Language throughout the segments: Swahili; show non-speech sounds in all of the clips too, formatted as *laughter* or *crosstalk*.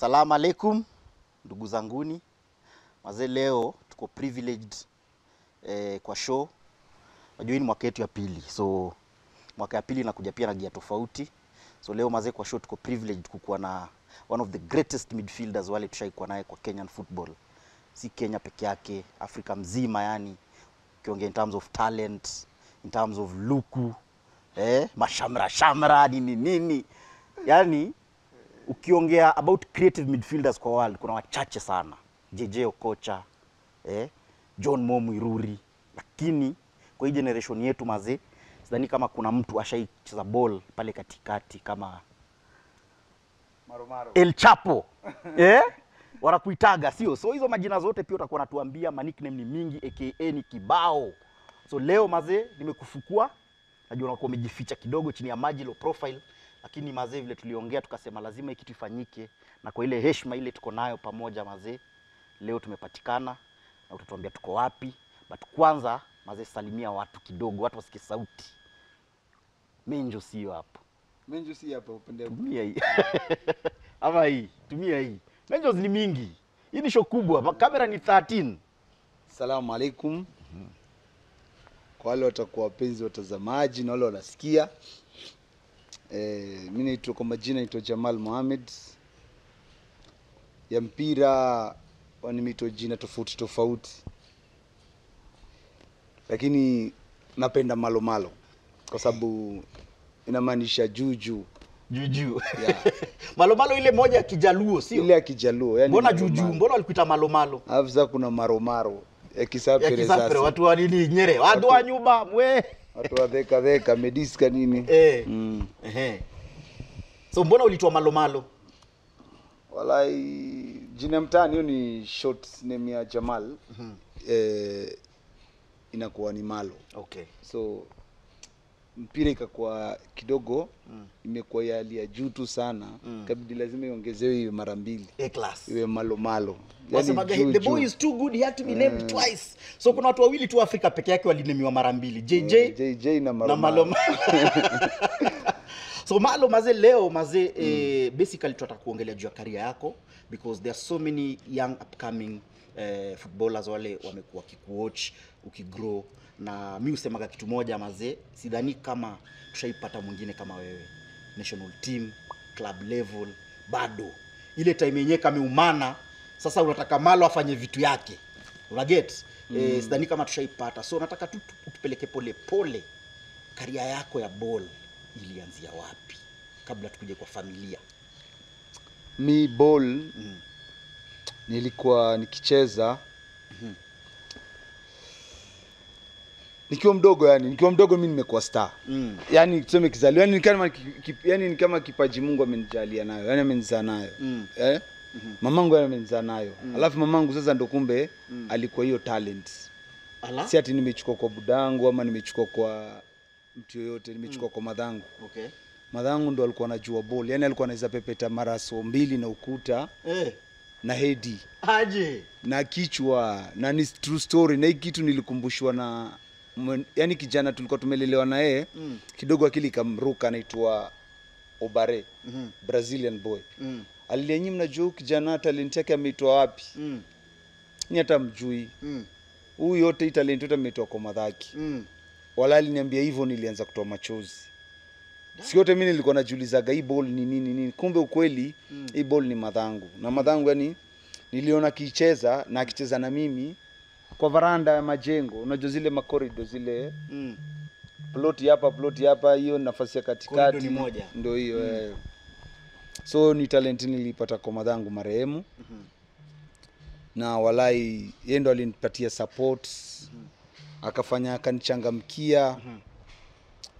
Salamu alaikum ndugu zanguni mazee, leo tuko privileged eh, kwa show. Najua hii ni mwaka yetu ya pili, so mwaka ya pili inakuja pia na gia tofauti. So leo mazee, kwa show tuko privileged kukuwa na one of the greatest midfielders wale tushaikuwa naye kwa Kenyan football, si Kenya peke yake, Afrika mzima. Yani ukiongea in terms of talent, in terms of luku eh, mashamra shamra nini nini, yani ukiongea about creative midfielders kwa world kuna wachache sana, JJ Okocha eh, John Momu Iruri, lakini kwa hii generation yetu mazee, sidhani kama kuna mtu ashaicheza ball pale katikati kama Marumaru. El Chapo *laughs* eh? wanakuitaga sio? So hizo majina zote pia utakuwa natuambia, ma nickname ni mingi, aka ni kibao. So leo mazee, nimekufukua najua unakuwa umejificha kidogo chini ya maji low profile, lakini mazee, vile tuliongea tukasema lazima hii kitu ifanyike, na kwa ile heshima ile tuko nayo pamoja mazee, leo tumepatikana na utatuambia tuko wapi, but kwanza mazee, salimia watu kidogo, watu wasikie sauti. Menjo sio hapo Menju si hapo, upende. tumia hii *laughs* ama hii tumia hii Menjos ni mingi hii ni show kubwa kamera ni 13 Salamu alaikum. Kwa wale watakuwa wapenzi watazamaji na wale wanasikia. Eh, mimi naitwa kwa majina naitwa Jamal Mohamed. Ya mpira wanimeitwa jina tofauti tofauti. Lakini napenda malomalo malo. Kwa sababu inamaanisha juju. Juju. Yeah. *laughs* malomalo ile moja ya kijaluo sio? Ile ya Kijaluo yani mbona juju, mbona walikuita malomalo Alafu kuna maromaro ya ya kisapere sasa. watu wa nini nyere watu wa nyuma mwe watu wa Theka mediska nini eh. mm. Ehe. so mbona ulitwa malomalo walai jina mtaani hiyo ni short name ya Jamal eh, inakuwa ni malo okay so mpira ikakuwa kidogo mm. imekuwa ya hali ya juu tu sana. Mm. kabidi lazima iongezewe iwe mara mbili. A class. Iwe malo malo. Yani the boy is too good he had to be named twice. So kuna watu wawili tu Afrika peke yake walinemiwa mara mbili JJ JJ na na malo malo *laughs* so malo maze leo maze mm. eh, basically tunataka kuongelea juu ya karia yako because there are so many young upcoming eh, footballers wale wamekuwa kikuwatch ukigrow na mi usemaga kitu moja mazee sidhani kama tushaipata mwingine kama wewe. National team club level bado. Ile time yenyewe kameumana sasa unataka malo afanye vitu yake. Unaget mm. E, sidhani kama tushaipata so nataka tu tupeleke utupeleke pole pole karia yako ya ball ilianzia wapi kabla tukuje kwa familia? Mi ball mm. nilikuwa nikicheza nikiwa mdogo yani nikiwa mdogo mi nimekuwa star mm. yani tuseme kizaliwa yani kama ki- ki- yani ni kama kipaji Mungu amenijalia nayo yani amenizaa nayo Mm. eh? mm -hmm. mamangu yani amenizaa nayo mm. alafu mamangu sasa ndo kumbe mm. alikuwa hiyo talent ala si ati nimechukua kwa budangu ama nimechukua kwa mtu yoyote nimechukua mm. kwa madhangu okay madhangu ndo alikuwa anajua ball yani alikuwa anaweza pepeta mara so mbili na ukuta eh na hedi aje na kichwa na ni true story na hii kitu nilikumbushwa na yani kijana tulikuwa tumelelewa na yeye Mm. kidogo akili ikamruka anaitwa obare mm -hmm. brazilian boy mm. alilenyi mnajua kijana talent yake ameitoa wapi mm. ni hata mjui huyu mm. yote hii talent yote ameitoa kwa madhaki mm. wala aliniambia hivyo nilianza kutoa machozi si yote mi nilikuwa najiulizaga hii ball ni nini nini kumbe ukweli Mm. hii ball ni madhangu na madhangu yani niliona akicheza na akicheza na mimi kwa varanda ya majengo unajua zile makorido zile mm. ploti hapa ploti hapa hiyo nafasi ya katikati. Ndio hiyo eh. so ni talent nilipata kwa madhangu marehemu. Na walai yeye ndo alinipatia support. Akafanya akanichangamkia.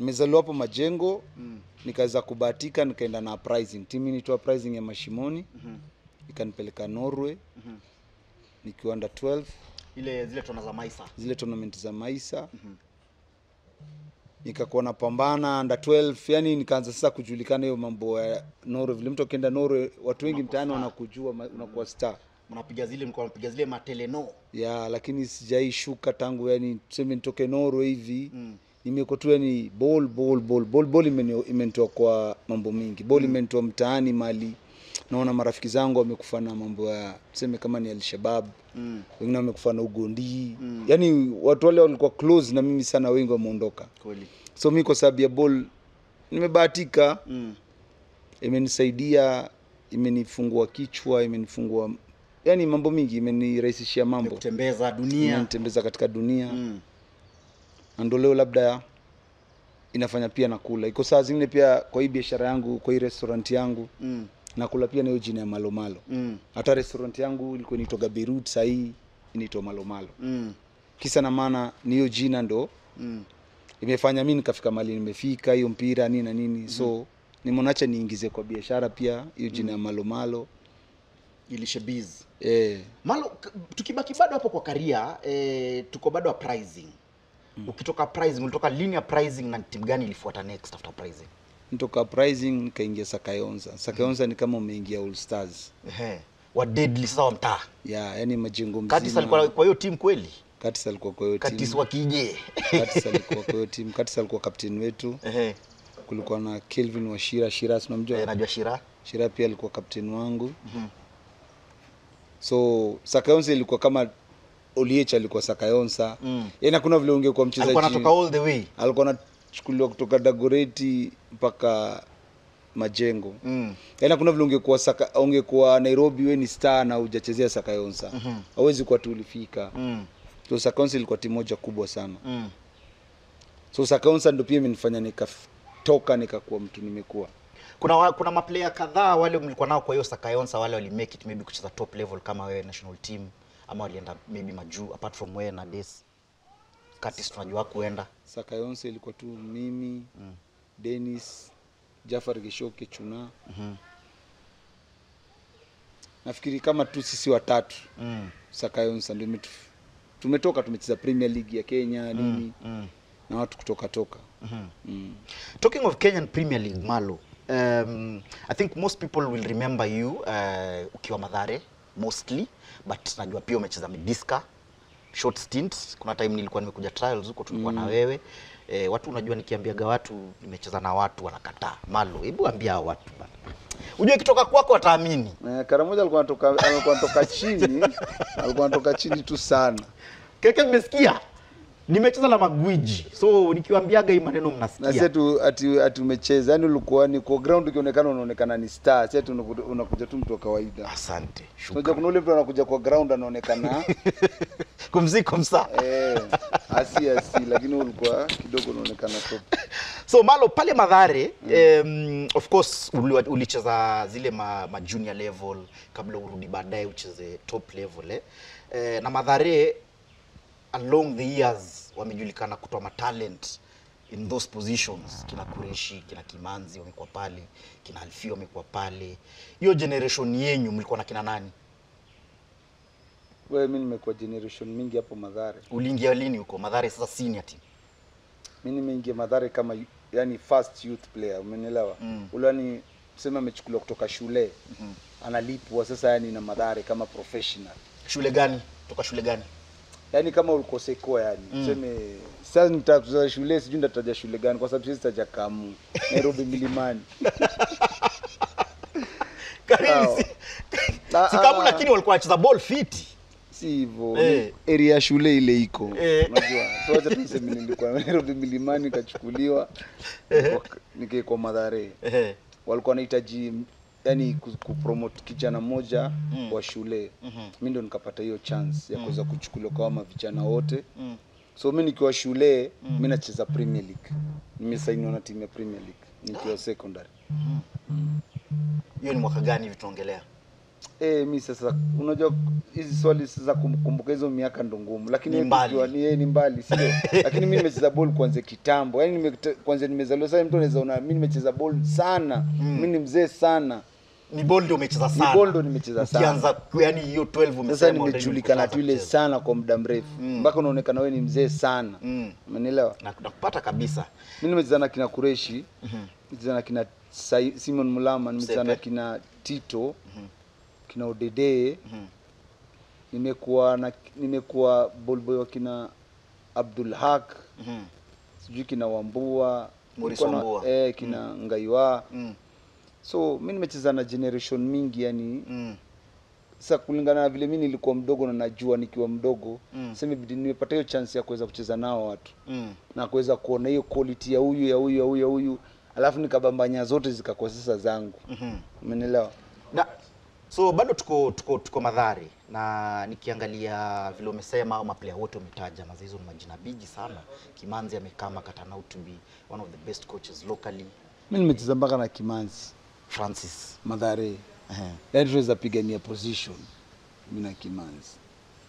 Nimezaliwa hapo majengo. Mm. nikaweza kubahatika nikaenda na uprising. Timu initoa uprising ya mashimoni. Mhm. ikanipeleka norway. Mhm. nikiwa under 12 ile zile tona za maisa. Zile tournament za maisa. Mm -hmm. nikakuwa napambana under 12 yani nikaanza sasa kujulikana hiyo mambo ya norway. Vile mtu akienda norway watu wengi mtaani wanakujua unakuwa star. Mnapiga zile mko mnapiga zile mateleno ya lakini sijaishuka tangu yani tuseme nitoke Noro hivi. Mm. nimekuwa tu yani ball ball ball ball ball imenitoa kwa mambo mingi. Ball imenitoa mtaani mali naona marafiki zangu wamekufa na mambo ya tuseme kama ni alshabab Mm. wengine wamekufa na ugondi mm. yani watu wale walikuwa close na mimi sana wengi wameondoka Kweli. so mi kwa sababu ya ball nimebahatika Mm. imenisaidia imenifungua kichwa imenifungua yani mambo mingi imenirahisishia mambo Kutembeza dunia. imenitembeza katika dunia Mm. ndo leo labda inafanya pia nakula iko saa zingine pia kwa hii biashara yangu kwa hii restaurant yangu Mm. Nakula pia na hiyo jina ya malomalo Mm. hata restaurant yangu ilikuwa inaitwaga Beirut sahii inaitwa malomalo Mm. kisa na maana ni hiyo jina ndo Mm. imefanya mi nikafika mali nimefika hiyo mpira nini na nini mm. so nimeonacha niingize kwa biashara pia hiyo jina ya malomalo Ilishe biz. eh, Malo, tukibaki bado hapo kwa karia eh, tuko bado wa pricing. Ukitoka pricing, ulitoka linear pricing na timu gani ilifuata next after pricing? Nitoka pricing nikaingia sakayonza sakayonza ni kama umeingia all stars Ehe. Wa deadly sasa wa mtaa. ya yani majengo mzima. Katis alikuwa kwa hiyo timu kweli? Katis alikuwa kwa hiyo team timu wa kije. Katis *laughs* alikuwa kwa hiyo timu Katis alikuwa captain wetu Ehe. kulikuwa na Kelvin wa Shira Shira tunamjua. Eh, najua Shira. Shira pia alikuwa captain wangu so Sakayonza ilikuwa kama Oliech alikuwa Sakayonza. Mm. yaani hakuna vile ungekuwa mchezaji Alikuwa anatoka all the way. alikuwa anachukuliwa kutoka Dagoreti mpaka Majengo Mm. yaani hakuna vile ungekuwa saka, ungekuwa Nairobi we ni star na hujachezea Sakayonsa hawezi kuwa tu ulifika Mm. so Sakayonsa ilikuwa timu moja kubwa sana Mm. so Sakayonsa ndo pia imenifanya nikatoka nikakuwa mtu nimekuwa Kuna wa, kuna maplayer kadhaa wale mlikuwa nao kwa hiyo Sakayonsa wale wali make it maybe kucheza top level kama wewe national team ama walienda maybe majuu apart from wewe na Des. Katis tunajua kuenda. Sakayonse ilikuwa tu mimi mm. Dennis Jafar Gishoke Chuna mm -hmm. nafikiri kama tu sisi watatu Mm. Sakayonse ndio tumetoka tumecheza Premier League ya Kenya nini Mm. na watu kutoka toka mm -hmm. mm. Talking of Kenyan Premier League, Malo, um, I think most people will remember you uh, ukiwa Madhare mostly, but najua pia umecheza Midiska short stints. Kuna time nilikuwa nimekuja trials huko tulikuwa mm. na wewe e, watu unajua, nikiambiaga watu nimecheza na watu wanakataa. Malo, hebu ambia hao watu bana, ujue kitoka kwako wataamini. Eh, Karamoja alikuwa anatoka alikuwa anatoka chini *laughs* alikuwa anatoka chini tu sana Keke, mmesikia nimecheza na magwiji, so nikiwaambiaga hii maneno na mnasikia. sisi tu ati, ati umecheza yani ulikuwa ni kwa ground ukionekana unaonekana ni star sisi unakuja, tu mtu wa kawaida Asante, unajua shukrani. kuna ule mtu anakuja kwa ground anaonekana *laughs* Kumziko msaa *laughs* eh, asi asi lakini ulikuwa kidogo unaonekana top *laughs* so malo pale madhare mm. um, of course uli- ulicheza zile ma, ma junior level kabla urudi baadaye ucheze top level eh. Eh, na madhare along the years wamejulikana kutoa matalent in those positions. Kina kureshi kina kimanzi wamekuwa pale kina alfio wamekuwa pale. Hiyo generation yenyu mlikuwa na kina nani? Wewe mimi nimekuwa generation mingi hapo Madhare uliingia lini huko? Madhare sasa senior team. Mimi nimeingia Madhare kama yani first youth player umenielewa? Mm. ule yani sema amechukuliwa kutoka shule Mm -hmm. analipwa sasa yani na Madhare kama professional. Shule gani? Toka shule gani yani kama ulikosekwa yani mm. seme sasa nitakuza shule sijui nitataja shule gani kwa sababu sisi taja kamu Nairobi *laughs* milimani *laughs* Karisi si, kama ah. lakini walikuwa wanacheza ball fiti si hivyo Eh. ni area ya shule ile iko Eh. unajua so acha tuseme nilikuwa Nairobi milimani nikachukuliwa wak- nikaekwa Madhare Ehe. walikuwa wanahitaji yani ku- kupromote kijana mmoja Mm. wa shule mm -hmm. mi ndo nikapata hiyo chance ya kuweza kuchukuliwa kama vijana wote Mm. so mi nikiwa shule mm. mi nacheza premier league nimesainiwa na timu ya premier league nikiwa secondary hiyo ni mwaka gani hivi tunaongelea e, mi sasa unajua hizi swali sasa kumbuka hizo miaka ndo ngumu lakini Ni wewe mbali. kujua ni, yeye ni mbali sio *laughs* lakini mi nimecheza ball kuanzia kitambo yani nime, nimezaliwa sasa mtu anaweza ona mi nimecheza ball sana mm. mi ni mzee sana ni ball umecheza sana Ni ndio nimecheza sana. ukianza yani hiyo 12 umesema sasa nimejulikana tu ile sana kwa muda mrefu mpaka unaonekana wewe ni mzee sana Mm. umenielewa na nakupata kabisa Mimi nimecheza na kina kureshi Mhm. nimecheza na kina simon mulama nimecheza na kina tito Mhm. kina odede Mhm. nimekuwa na nimekuwa ballboy wa kina abdul haq Mhm. sijui kina wambua Morris Wambua. eh, kina mm. ngaiwa Mm. So mi nimecheza na generation mingi yani Mm. sasa kulingana na vile mi nilikuwa mdogo na najua nikiwa mdogo Mm. sasa nimepata hiyo chance ya kuweza kucheza nao watu Mm. na kuweza kuona hiyo quality ya huyu ya huyu ya huyu ya huyu alafu nikabambanya zote zikakuwa sasa zangu Mhm. umenielewa Na, so bado tuko tuko tuko Madhari na nikiangalia vile umesema au maplayer wote umetaja mazizo majina bigi sana. Kimanzi amekaa Makata now to be one of the best coaches locally. Mimi nimecheza mpaka na kimanzi Francis. madhare uh-huh. tunaweza pigania position mimi na kimanzi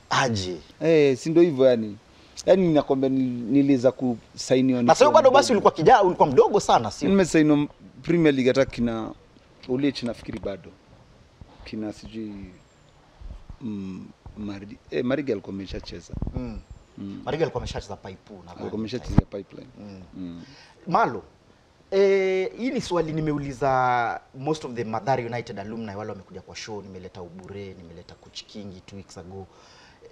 Aje. Eh, si ndio hivyo yani yani nakwambia nil- niliweza kusainiwa Na sasa bado basi ulikuwa kijana ulikuwa mdogo sana sio? nimesainiwa premier league hata kina uliech nafikiri bado kina sijui mm, Mari, eh, marigi alikuwa ameshacheza Mm. Mm. Mariga alikuwa ameshacheza paipu na alikuwa ameshacheza pipeline Mm. mm. Malo, eh, hii ni swali nimeuliza most of the Mathare United alumni wale wamekuja kwa show. Nimeleta Ubure, nimeleta Coach Kingi two weeks ago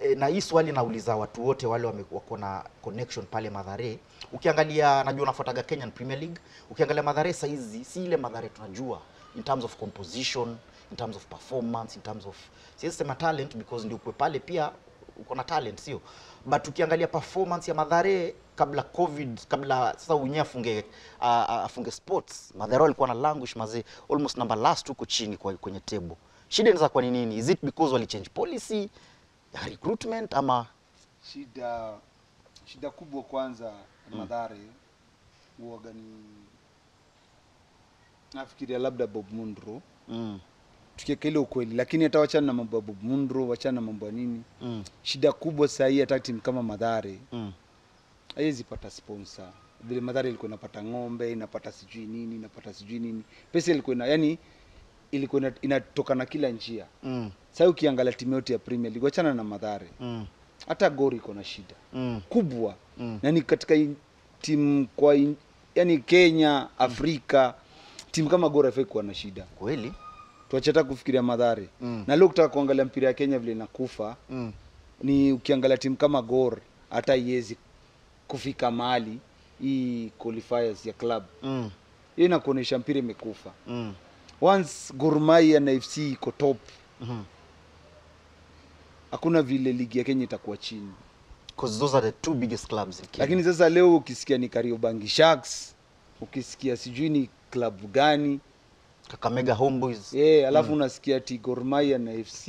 eh, na hii swali nauliza watu wote wale wako na connection pale Madhare. Ukiangalia, najua unafuataga Kenyan Premier League, ukiangalia Madhare saizi si ile Madhare tunajua in terms of composition, in terms of performance, in terms of siwezi sema talent because ndio ukwe pale pia uko na talent sio? But ukiangalia performance ya Madhare kabla covid kabla sasa unye afunge uh, afunge sports Madhare walikuwa na languish mazee almost number last huko chini kwa, kwenye table. Shida inaweza za kwa nini? Is it because wali change policy ya recruitment ama? Shida shida kubwa kwanza madhare huwaga ni nafikiria labda bob mundro. Mm, tukiweka ile ukweli. Lakini hata wachana na mambo ya bob mundro wachana na mambo ya nini. Mm, shida kubwa sahii hata timu kama madhare mm, haiwezi pata sponsor. Vile Madhare ilikuwa inapata ng'ombe inapata sijui nini inapata sijui nini. Pesa ilikuwa ina, yani ilikuwa inatoka na kila njia. Mm, sasa ukiangalia timu yote ya premier league wachana na madhare mm, hata gori iko na shida. Mm, kubwa. Mm. yani katika timu kwa in, yani kenya afrika mm. timu kama gor haifai kuwa na shida. Kweli tuache hata kufikiria madhari. Mm. na leo kutaka kuangalia mpira ya kenya vile inakufa mm, ni ukiangalia timu kama gor hata iwezi kufika mahali hii qualifiers ya club. Mm, hiyo inakuonyesha mpira imekufa. Mm, once Gor Mahia na fc iko top mm hakuna vile ligi ya kenya itakuwa chini. 'Cause those are the two biggest clubs in Kenya. lakini sasa leo ukisikia ni kariobangi sharks ukisikia sijui ni klabu gani Kakamega Homeboys. Yeah, alafu unasikia ti Gor Mahia na fc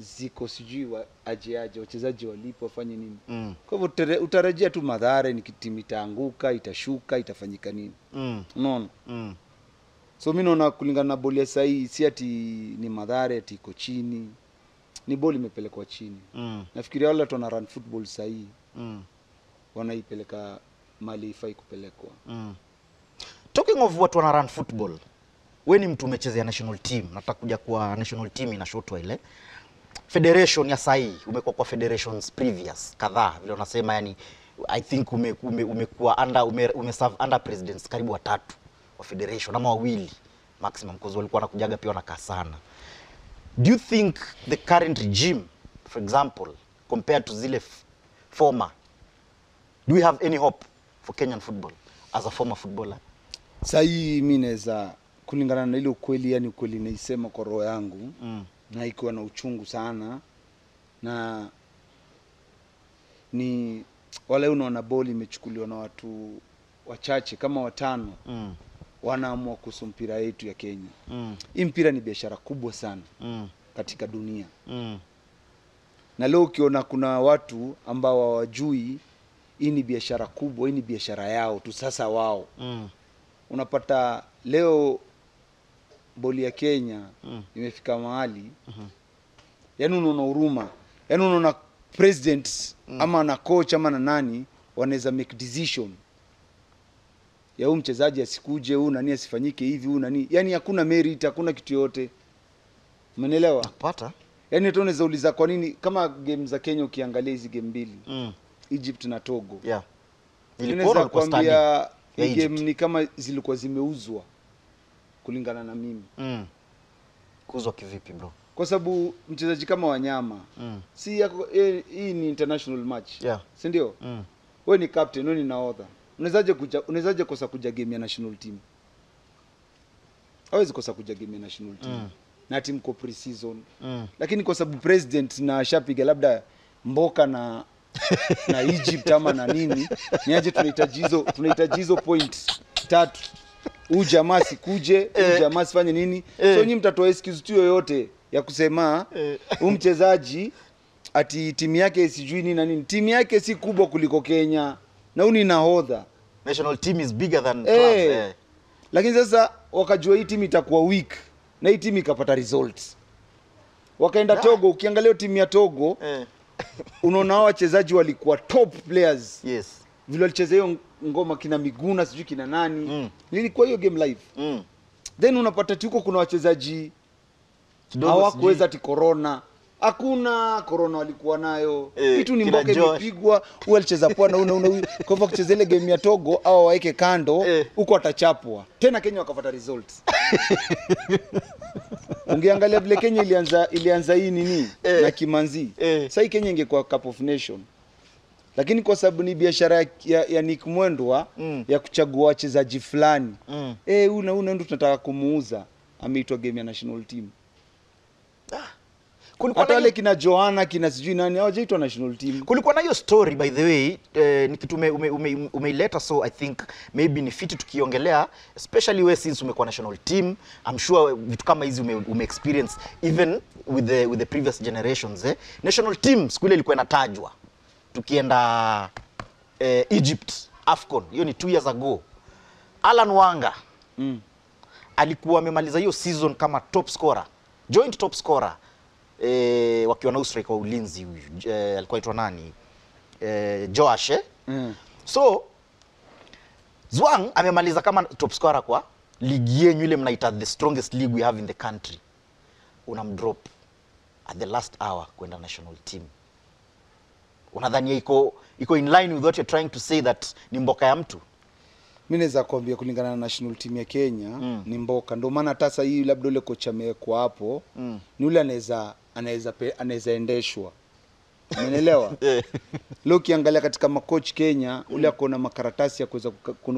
ziko sijui wa, aje aje wachezaji walipo wafanye nini? Mm, kwa hivyo utarajia tu madhara ni timu itaanguka itashuka itafanyika nini? Mm, unaona? Mm, so mi naona kulingana na boli ya sahii si ati ni madhara ati iko chini. Ni boli imepelekwa chini. Mm, nafikiria wale watu wana run football sahii. Mm. wanaipeleka mali ifai kupelekwa. Mm. Talking of watu wana run football, we ni mtu umechezea national team, nataka kuja kwa national team inashotwa ile federation ya sahii, umekuwa kwa federations previous kadhaa vile unasema, yani I think umekuwa ume, ume, under ume, ume serve under presidents karibu watatu wa federation ama wawili maximum, because walikuwa wanakujaga pia wanakaa sana. Do you think the current regime for example compared to zile former do we have any hope for Kenyan football as a former footballer? sahii mi naweza kulingana na ile ukweli yani ukweli naisema kwa roho yangu Mm. na ikiwa na uchungu sana na ni wale unaona boli imechukuliwa na watu wachache kama watano Mm. wanaamua kuhusu mpira yetu ya kenya Mm. hii mpira ni biashara kubwa sana Mm. katika dunia Mm. na leo ukiona kuna watu ambao hawajui hii ni biashara kubwa hii ni biashara yao tu sasa wao Mm. unapata leo boli ya kenya Mm. imefika mahali mm -hmm. yani unaona huruma yani unaona president mm. ama na coach ama na nani wanaweza make decision ya huu mchezaji asikuje huu nani asifanyike hivi huu nani yani hakuna merit hakuna kitu yote umenielewa Nakupata? yani hata unaweza uliza kwa nini kama game za kenya ukiangalia hizi game mbili Mm. egypt na togo Yeah. Ilikuwa Nilikuona ulikuwa kuambia game ni kama zilikuwa zimeuzwa kulingana na mimi Mm. Kuzwa kivipi bro? kwa sababu mchezaji kama wanyama Mm. si yako eh, hii ni international match Yeah. si ndio Mm. we ni captain we ni nahodha unawezaje kuja unawezaje kosa kuja game ya national team hawezi kosa kuja game ya national team Mm. na team ko pre-season Mm. lakini kwa sababu president na shapiga labda mboka na na Egypt ama na nini niaje tunahitaji hizo tunahitaji hizo point tatu huu jamaa sikuje huu Eh. jamaa sifanye nini Eh. so nyinyi mtatoa excuse tu yoyote ya kusema Eh. huu mchezaji ati timu yake sijui nini na nini timu yake si kubwa kuliko Kenya na huu ni nahodha national team is bigger than club Eh. eh. lakini sasa wakajua hii timu itakuwa weak na hii timu ikapata results wakaenda nah. Togo ukiangalia timu ya Togo Eh. unaona hao wachezaji walikuwa top players yes vile walicheza hiyo ngoma kina Miguna sijui kina nani. Mm. nilikuwa hiyo game live. Mm. then unapata ti huko kuna wachezaji hawakuweza ti corona. Hakuna corona walikuwa nayo. Eh, e, ni mboka imepigwa. Huyu alicheza poa na una na huyu na huyu. *laughs* Kwa hivyo akicheza ile game ya Togo au waeke kando Eh. huko atachapwa. Tena Kenya wakapata results. *laughs* Ungeangalia vile Kenya ilianza ilianza hii nini? Eh. na Kimanzi. Eh. sasa hii Kenya ingekuwa cup of nation lakini kwa sababu ni biashara ya, ya, ya Nick Mwendwa Mm. ya kuchagua wachezaji fulani Mm. eh huyu na huyu ndio ndo tunataka kumuuza ameitwa game ya national team kulikuwa hata na wale kina Joanna kina sijui nani hawajaitwa national team kulikuwa na hiyo story by the way eh, ni kitu ume- ume- ume- umeileta so i think maybe ni fiti tukiongelea especially we since umekuwa national team i'm sure vitu kama hizi ume, ume experience even with the, with the previous generations eh. national team siku ile ilikuwa inatajwa tukienda eh, egypt afcon hiyo ni two years ago alan wanga mm. alikuwa amemaliza hiyo season kama top scorer joint top scorer eh, wakiwa na huyu striker wa ulinzi huyu eh, alikuwa aitwa nani eh, Joash eh? Mm. so Zwang amemaliza kama top scorer kwa ligi yenyu ile mnaita the strongest league we have in the country unamdrop at the last hour kwenda national team unadhania iko iko in line with what you're trying to say that ni mboka ya mtu? Mi naweza kuambia kulingana na national team ya Kenya Mm. ni mboka. Ndio maana hata sasa hii labda ule kocha amewekwa hapo Mm. ni ule anaweza anaweza anaweza endeshwa. Umeelewa? *laughs* Leo ukiangalia katika makoch Kenya ule akona makaratasi ya kuweza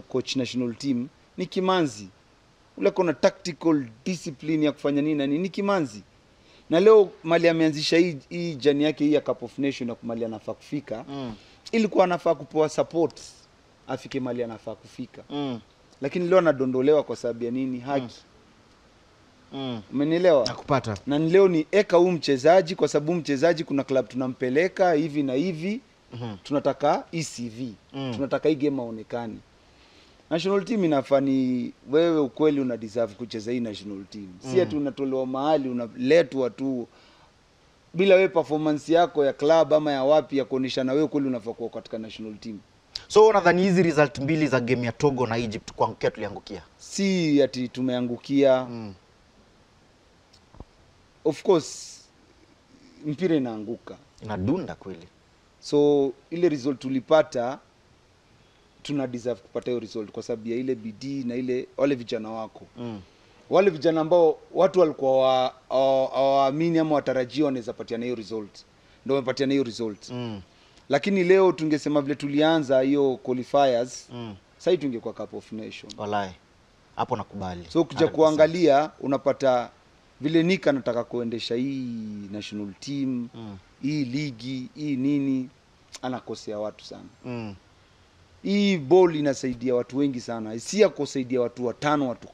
coach national team ni Kimanzi. Ule akona tactical discipline ya kufanya nini na nini ni Kimanzi na leo mali ameanzisha hii, hii jani yake hii ya Cup of Nation na mali anafaa kufika Mm. ilikuwa anafaa kupewa support afike mali anafaa kufika Mm. lakini leo anadondolewa kwa sababu ya nini haki Mm. umenielewa nakupata na leo ni eka huu mchezaji kwa sababu mchezaji kuna club tunampeleka hivi na hivi mm -hmm. tunataka ECV Mm. tunataka hii game aonekane national team inafani wewe ukweli una deserve kucheza hii national team. Mm. si ati unatolewa mahali unaletwa tu. Bila wewe performance yako ya club ama ya wapi ya kuonyesha na wewe kweli unafaa kuwa katika national team. So nadhani hizi result mbili za game ya togo na egypt kuangukia tuliangukia? Si ati tumeangukia. Mm. of course mpira inaanguka. Inadunda kweli. So ile result tulipata tuna deserve kupata hiyo result kwa sababu ya ile bidii na ile wale vijana wako mm. wale vijana ambao watu walikuwa wa- hawa- hawaamini ama watarajia wanaweza patiana hiyo result ndio wamepatiana hiyo result Mm. lakini leo tungesema vile tulianza hiyo qualifiers Mm. sahii tungekuwa cup of nation walai hapo nakubali so kuja kuangalia unapata vile nika anataka kuendesha hii national team Mm. hii ligi hii nini anakosea watu sana Mm. Hii ball inasaidia watu wengi sana. Si ya kusaidia watu watano watu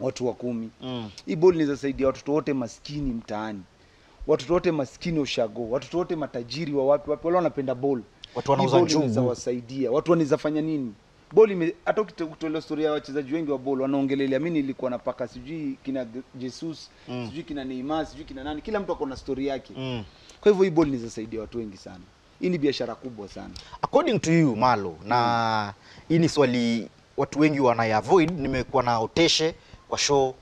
watu wa kumi. Mm. hii ball inaweza saidia watoto wote maskini mtaani. Watoto wote maskini ushago. Watoto wote matajiri wa wapi wapi wale wanapenda ball Watu wanauza njugu. inaweza wasaidia. Watu wanaweza fanya nini? Ball hata ukitolea storia ya wachezaji wengi wa ball wanaongelelea. Mimi nilikuwa napaka sijui kina Jesus Mm. sijui kina Neymar sijui kina nani. Kila mtu ako na story yake. Mm. kwa hivyo hii ball inaweza saidia watu wengi sana hii ni biashara kubwa sana according to you malo na hii ni swali watu wengi wanayavoid. nimekuwa na oteshe kwa show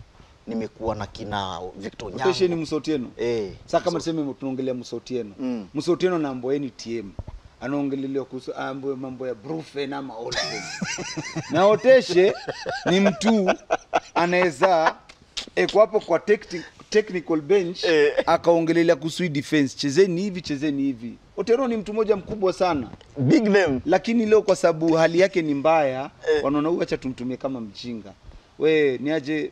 nimekuwa na kina victor Uteshe ni nyango Msotieno eh sasa kama tuseme tunaongelea Msotieno Mm. Msotieno na Amboeni TM anaongelelewa kuhusu ambo mambo ya Brufen ama Olsen *laughs* na Oteshe ni mtu anaweza eko hapo kwa techni- technical bench Eh. akaongelelea kuhusu defense, chezeni hivi, chezeni hivi. Otero ni mtu mmoja mkubwa sana, big name. Lakini leo kwa sababu hali yake ni mbaya Eh. wanaona huyu, acha tumtumie kama mjinga. We ni aje?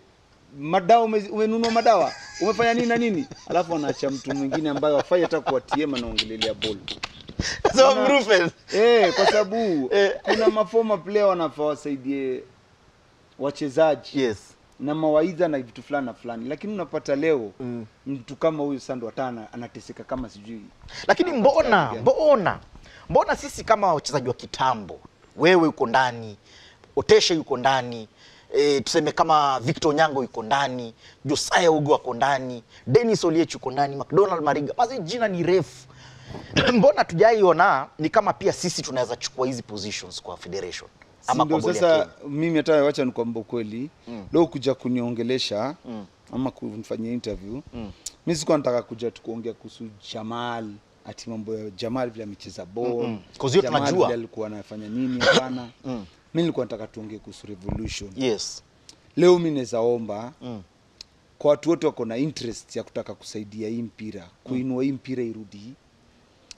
Madawa umenunua madawa? Umefanya nini na nini? Alafu anaacha mtu mwingine ambaye afai hata kuwatie anaongelelea ball. So, eh, kwa sababu Eh. kuna mafoma player wanafaa wasaidie wachezaji. Yes. Na mawaidha na vitu fulani na fulani. Lakini unapata leo Mm. mtu kama huyu Sando Tana anateseka kama sijui. Lakini mbona mbona mbona sisi kama wachezaji wa kitambo wewe uko ndani oteshe yuko ndani e, tuseme kama victor nyango yuko ndani josaya ugo ako ndani denis oliech yuko ndani mcdonald mariga basi jina ni refu. *clears throat* Mbona tujaiona ni kama pia sisi tunaweza chukua hizi positions kwa federation ama ndio sasa mimi hata wacha nikwambia ukweli Mm. leo kuja kuniongelesha Mm. ama kunifanyia interview Mm. mi sikuwa nataka kuja tukuongea kuhusu Jamal ati mambo ya Jamal vile amecheza ball. 'Cause hiyo Jamal tunajua. vile alikuwa anafanya nini hapana *coughs* Mm. mi nilikuwa nataka tuongee kuhusu revolution yes leo mi naweza omba mm. kwa watu wote wako na interest ya kutaka kusaidia hii mpira kuinua hii mpira irudi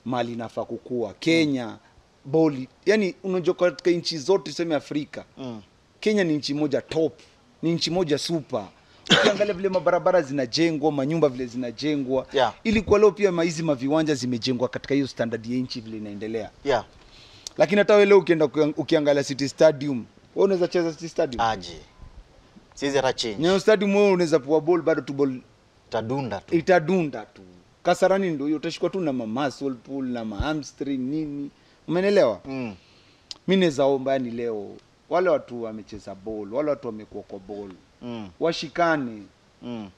mali inafaa kukua Kenya boli yani unajua katika nchi zote tuseme Afrika Mm. Kenya ni nchi moja top, ni nchi moja super. Ukiangalia vile mabarabara zinajengwa, manyumba vile zinajengwa, Yeah. ili kwa leo pia maizi maviwanja zimejengwa katika hiyo standard ya nchi vile inaendelea. yeah Lakini hata leo ukienda ukiangalia City Stadium, wewe unaweza cheza City Stadium. aje siwezi hata change nyo Stadium wewe unaweza pua ball bado tu ball tadunda tu itadunda tu. Kasarani ndio hiyo utashikwa tu na ma muscle pull na ma hamstring nini. Umeelewa? mm. Mimi naweza omba yani leo wale watu wamecheza ball, wale watu wamekuwa kwa ball, Mm. washikane Mm.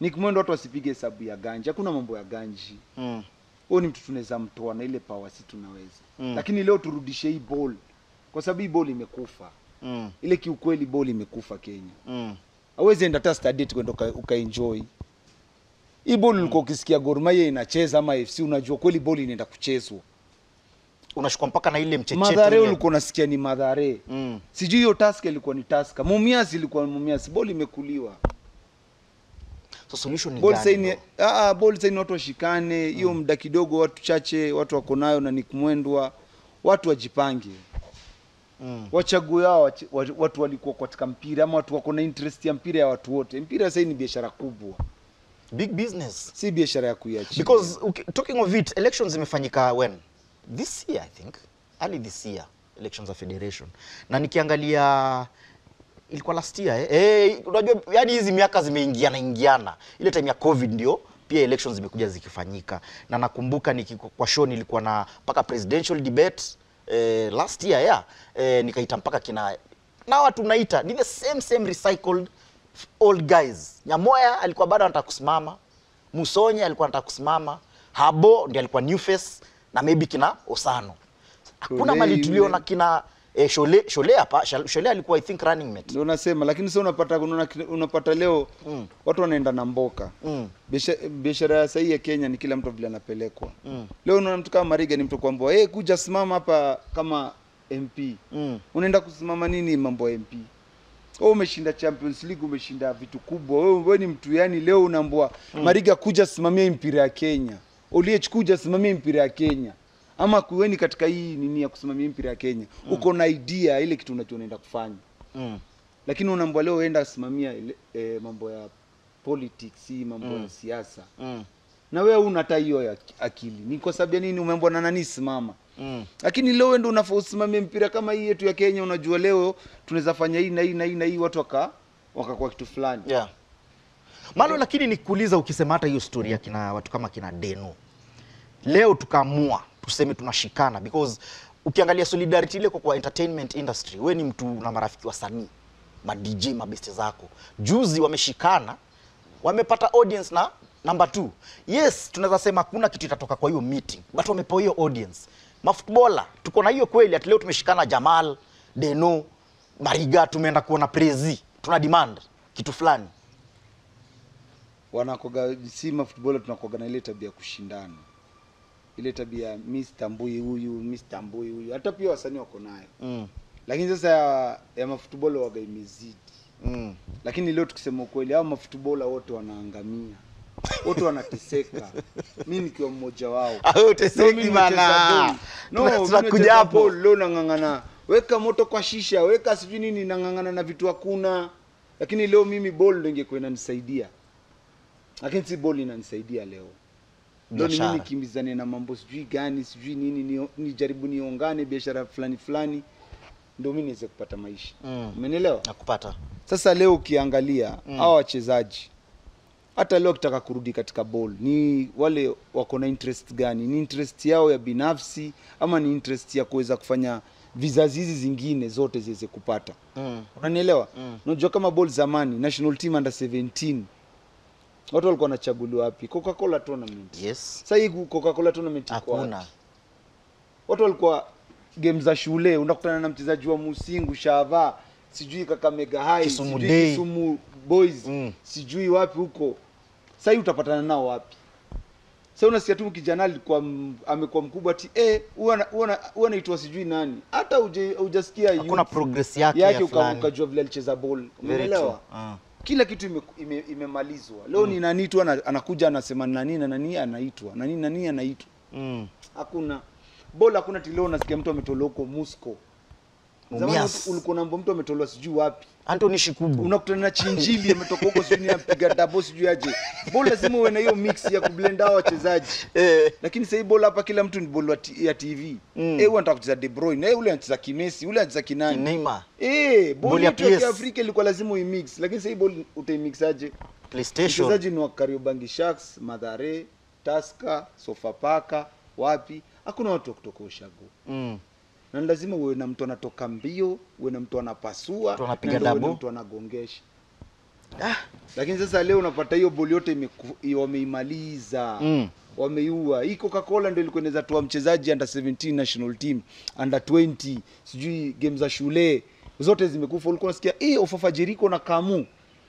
Nikimwendo watu wasipige hesabu ya ganji hakuna mambo ya ganji Mm. huyu ni mtu tunaweza mtoa na ile power si tunaweza Mm. lakini leo turudishe hii ball kwa sababu hii ball imekufa Mm. ile kiukweli ball imekufa kenya Mm. hawezi enda hata stadiet kwenda uka- ukaenjoy hii ball ulikuwa ukisikia Gor Mahia inacheza ama FC unajua kweli ball inaenda kuchezwa unashukua mpaka na ile mchechetu. madhare ulikuwa unasikia ni madhare. Mm. sijui hiyo task ilikuwa ni taska mumias ilikuwa mumias. Boli imekuliwa. So solution ni ball gani saini bro? ah ball saini watu washikane. Hiyo mm. muda kidogo watu chache watu wako nayo na nikumwendwa watu wajipange. Mm. wachague hao watu walikuwa katika mpira ama watu wako na interest ya mpira ya watu wote. Mpira sasa ni biashara kubwa. Big business. Si biashara ya kuiachia because okay, talking of it elections zimefanyika when this year i think early this year elections of federation. Na nikiangalia ilikuwa last year eh? Eh, unajua yani hizi miaka zimeingiana ingiana. Ile time ya covid ndio pia elections zimekuja zikifanyika. Na nakumbuka kwa show nilikuwa na mpaka presidential debate eh, last year yeah. Eh, nikaita mpaka kina na watu naita ni the same same recycled old guys. Nyamoya alikuwa bado anataka kusimama musonye alikuwa anataka kusimama habo ndiye alikuwa new face na maybe kina osano. Hakuna mali tuliona kina eh, shole shole hapa shole alikuwa i think running mate. Ndio nasema lakini sasa unapata unapata leo Mm. watu wanaenda na mboka. Mm. Biashara ya sahi ya Kenya ni kila mtu vile anapelekwa. Mm. leo unaona mtu kama Mariga ni mtu kwamba hey, kuja simama hapa kama MP Mm. unaenda kusimama nini mambo ya MP wewe umeshinda Champions League umeshinda vitu kubwa. Wewe, ni mtu yani leo unaambua Mariga kuja simamia mpira ya Kenya Oliech kuja simamia mpira ya Kenya ama kuweni katika hii nini ya kusimamia mpira ya Kenya mm. uko na idea ile kitu unachoenda kufanya Mm. lakini unaambwa leo uenda simamia e, mambo ya politics hii mambo Mm. ya siasa Mm. na wewe una hata hiyo ya akili ni kwa sababu ya nini umeambiwa na nani simama Mm. lakini leo ndio unafaa usimamie mpira kama hii yetu ya Kenya unajua leo tunaweza fanya hii na hii na hii na hii watu waka wakakuwa kitu fulani yeah malo lakini nikuuliza ukisema hata hiyo story ya kina watu kama kina deno. Leo tukaamua tuseme tunashikana because ukiangalia solidarity ile kwa, entertainment industry we ni mtu na marafiki wasanii ma dj mabeste zako. Juzi wameshikana wamepata audience na number two. Yes tunaweza sema kuna kitu itatoka kwa hiyo meeting but wamepewa hiyo audience. Mafutbola tuko na hiyo kweli ati leo tumeshikana jamal deno mariga tumeenda kuona prezi tuna demand kitu fulani wanakoga msima football tunakoga na ile tabia ya kushindana. Ile tabia ya mi sitambui huyu mi sitambui huyu. Hata pia wasanii wako nayo. Mm. lakini sasa ya, ya mafootballer waga imezidi. Mm. lakini leo tukisema ukweli hao mafutbola wote wanaangamia. Wote wanateseka. *laughs* Mi nikiwa mmoja wao. Ah, uteseki bana. No, tunakuja hapo. leo nang'ang'ana. Weka moto kwa shisha weka sijui nini nang'ang'ana na vitu hakuna. Lakini leo mimi ball ndo ingekuwa inanisaidia lakini si boli inanisaidia leo. Ni mimi kimbizane na mambo sijui gani sijui nini ni- nijaribu niongane biashara fulani fulani. Ndo mi niweze kupata maisha. Mm. umenielewa? Nakupata sasa leo ukiangalia Mm. hawa wachezaji hata leo akitaka kurudi katika ball ni wale wako na interest gani? Ni interest yao ya binafsi ama ni interest ya kuweza kufanya vizazi hizi zingine zote ziweze kupata? Mm. unanielewa? Mm. unajua kama ball zamani national team under 17 watu walikuwa wanachaguliwa wapi? Coca cola tournament yes. Sasa hii coca cola tournament hakuna. watu walikuwa game za shule unakutana na mchezaji wa musingu shava sijui kakamega high Kisumu sijui Day. kisumu boys Mm. sijui wapi huko. Sasa hii utapatana nao wapi? Sasa unasikia tu kijana alikuwa amekuwa mkubwa ati eh huwa anaitwa sijui nani. Hata hujasikia hakuna progress yake, yake ya ukajua vile alicheza ball. Umeelewa. Ah. Kila kitu imemalizwa ime- ime- leo mm. ni nani tu anakuja anasema nani na nani anaitwa nani na nani anaitwa. Mm. hakuna. Bola hakuna tileo nasikia mtu ametolewa huko musco zamani ulikuwa na mtu ametolewa sijui wapi Anthony Shikubu unakutana na chinjili ametoka huko sijui apiga dabo sijui aje bola lazima uwe na hiyo mix ya kublend hao wachezaji eh. lakini sasa hii bola hapa kila mtu ni bola ti- ya TV Mm. eh unataka kucheza De Bruyne eh ule anacheza kimesi ule anacheza kinani Neymar eh Ball ya PS. Afrika ilikuwa lazima uimix lakini sasa hii ball utaimixaje PlayStation Wachezaji ni wa Kariobangi Sharks, Madhare, Tusker, Sofapaka, wapi? Hakuna watu wa kutoka Ushago. mm. Na lazima uwe na mtu anatoka mbio, uwe na mtu anapasua, Mtu anapiga mtu anagongesha. ah. Lakini sasa leo unapata hiyo boli yote wameimaliza. Mm. Wameiua. Hii Coca-Cola ndio ilikuwa inaweza toa mchezaji under 17 national team, under 20, sijui game za shule zote zimekufa. Ulikuwa unasikia eh, Ofafa na Kamu.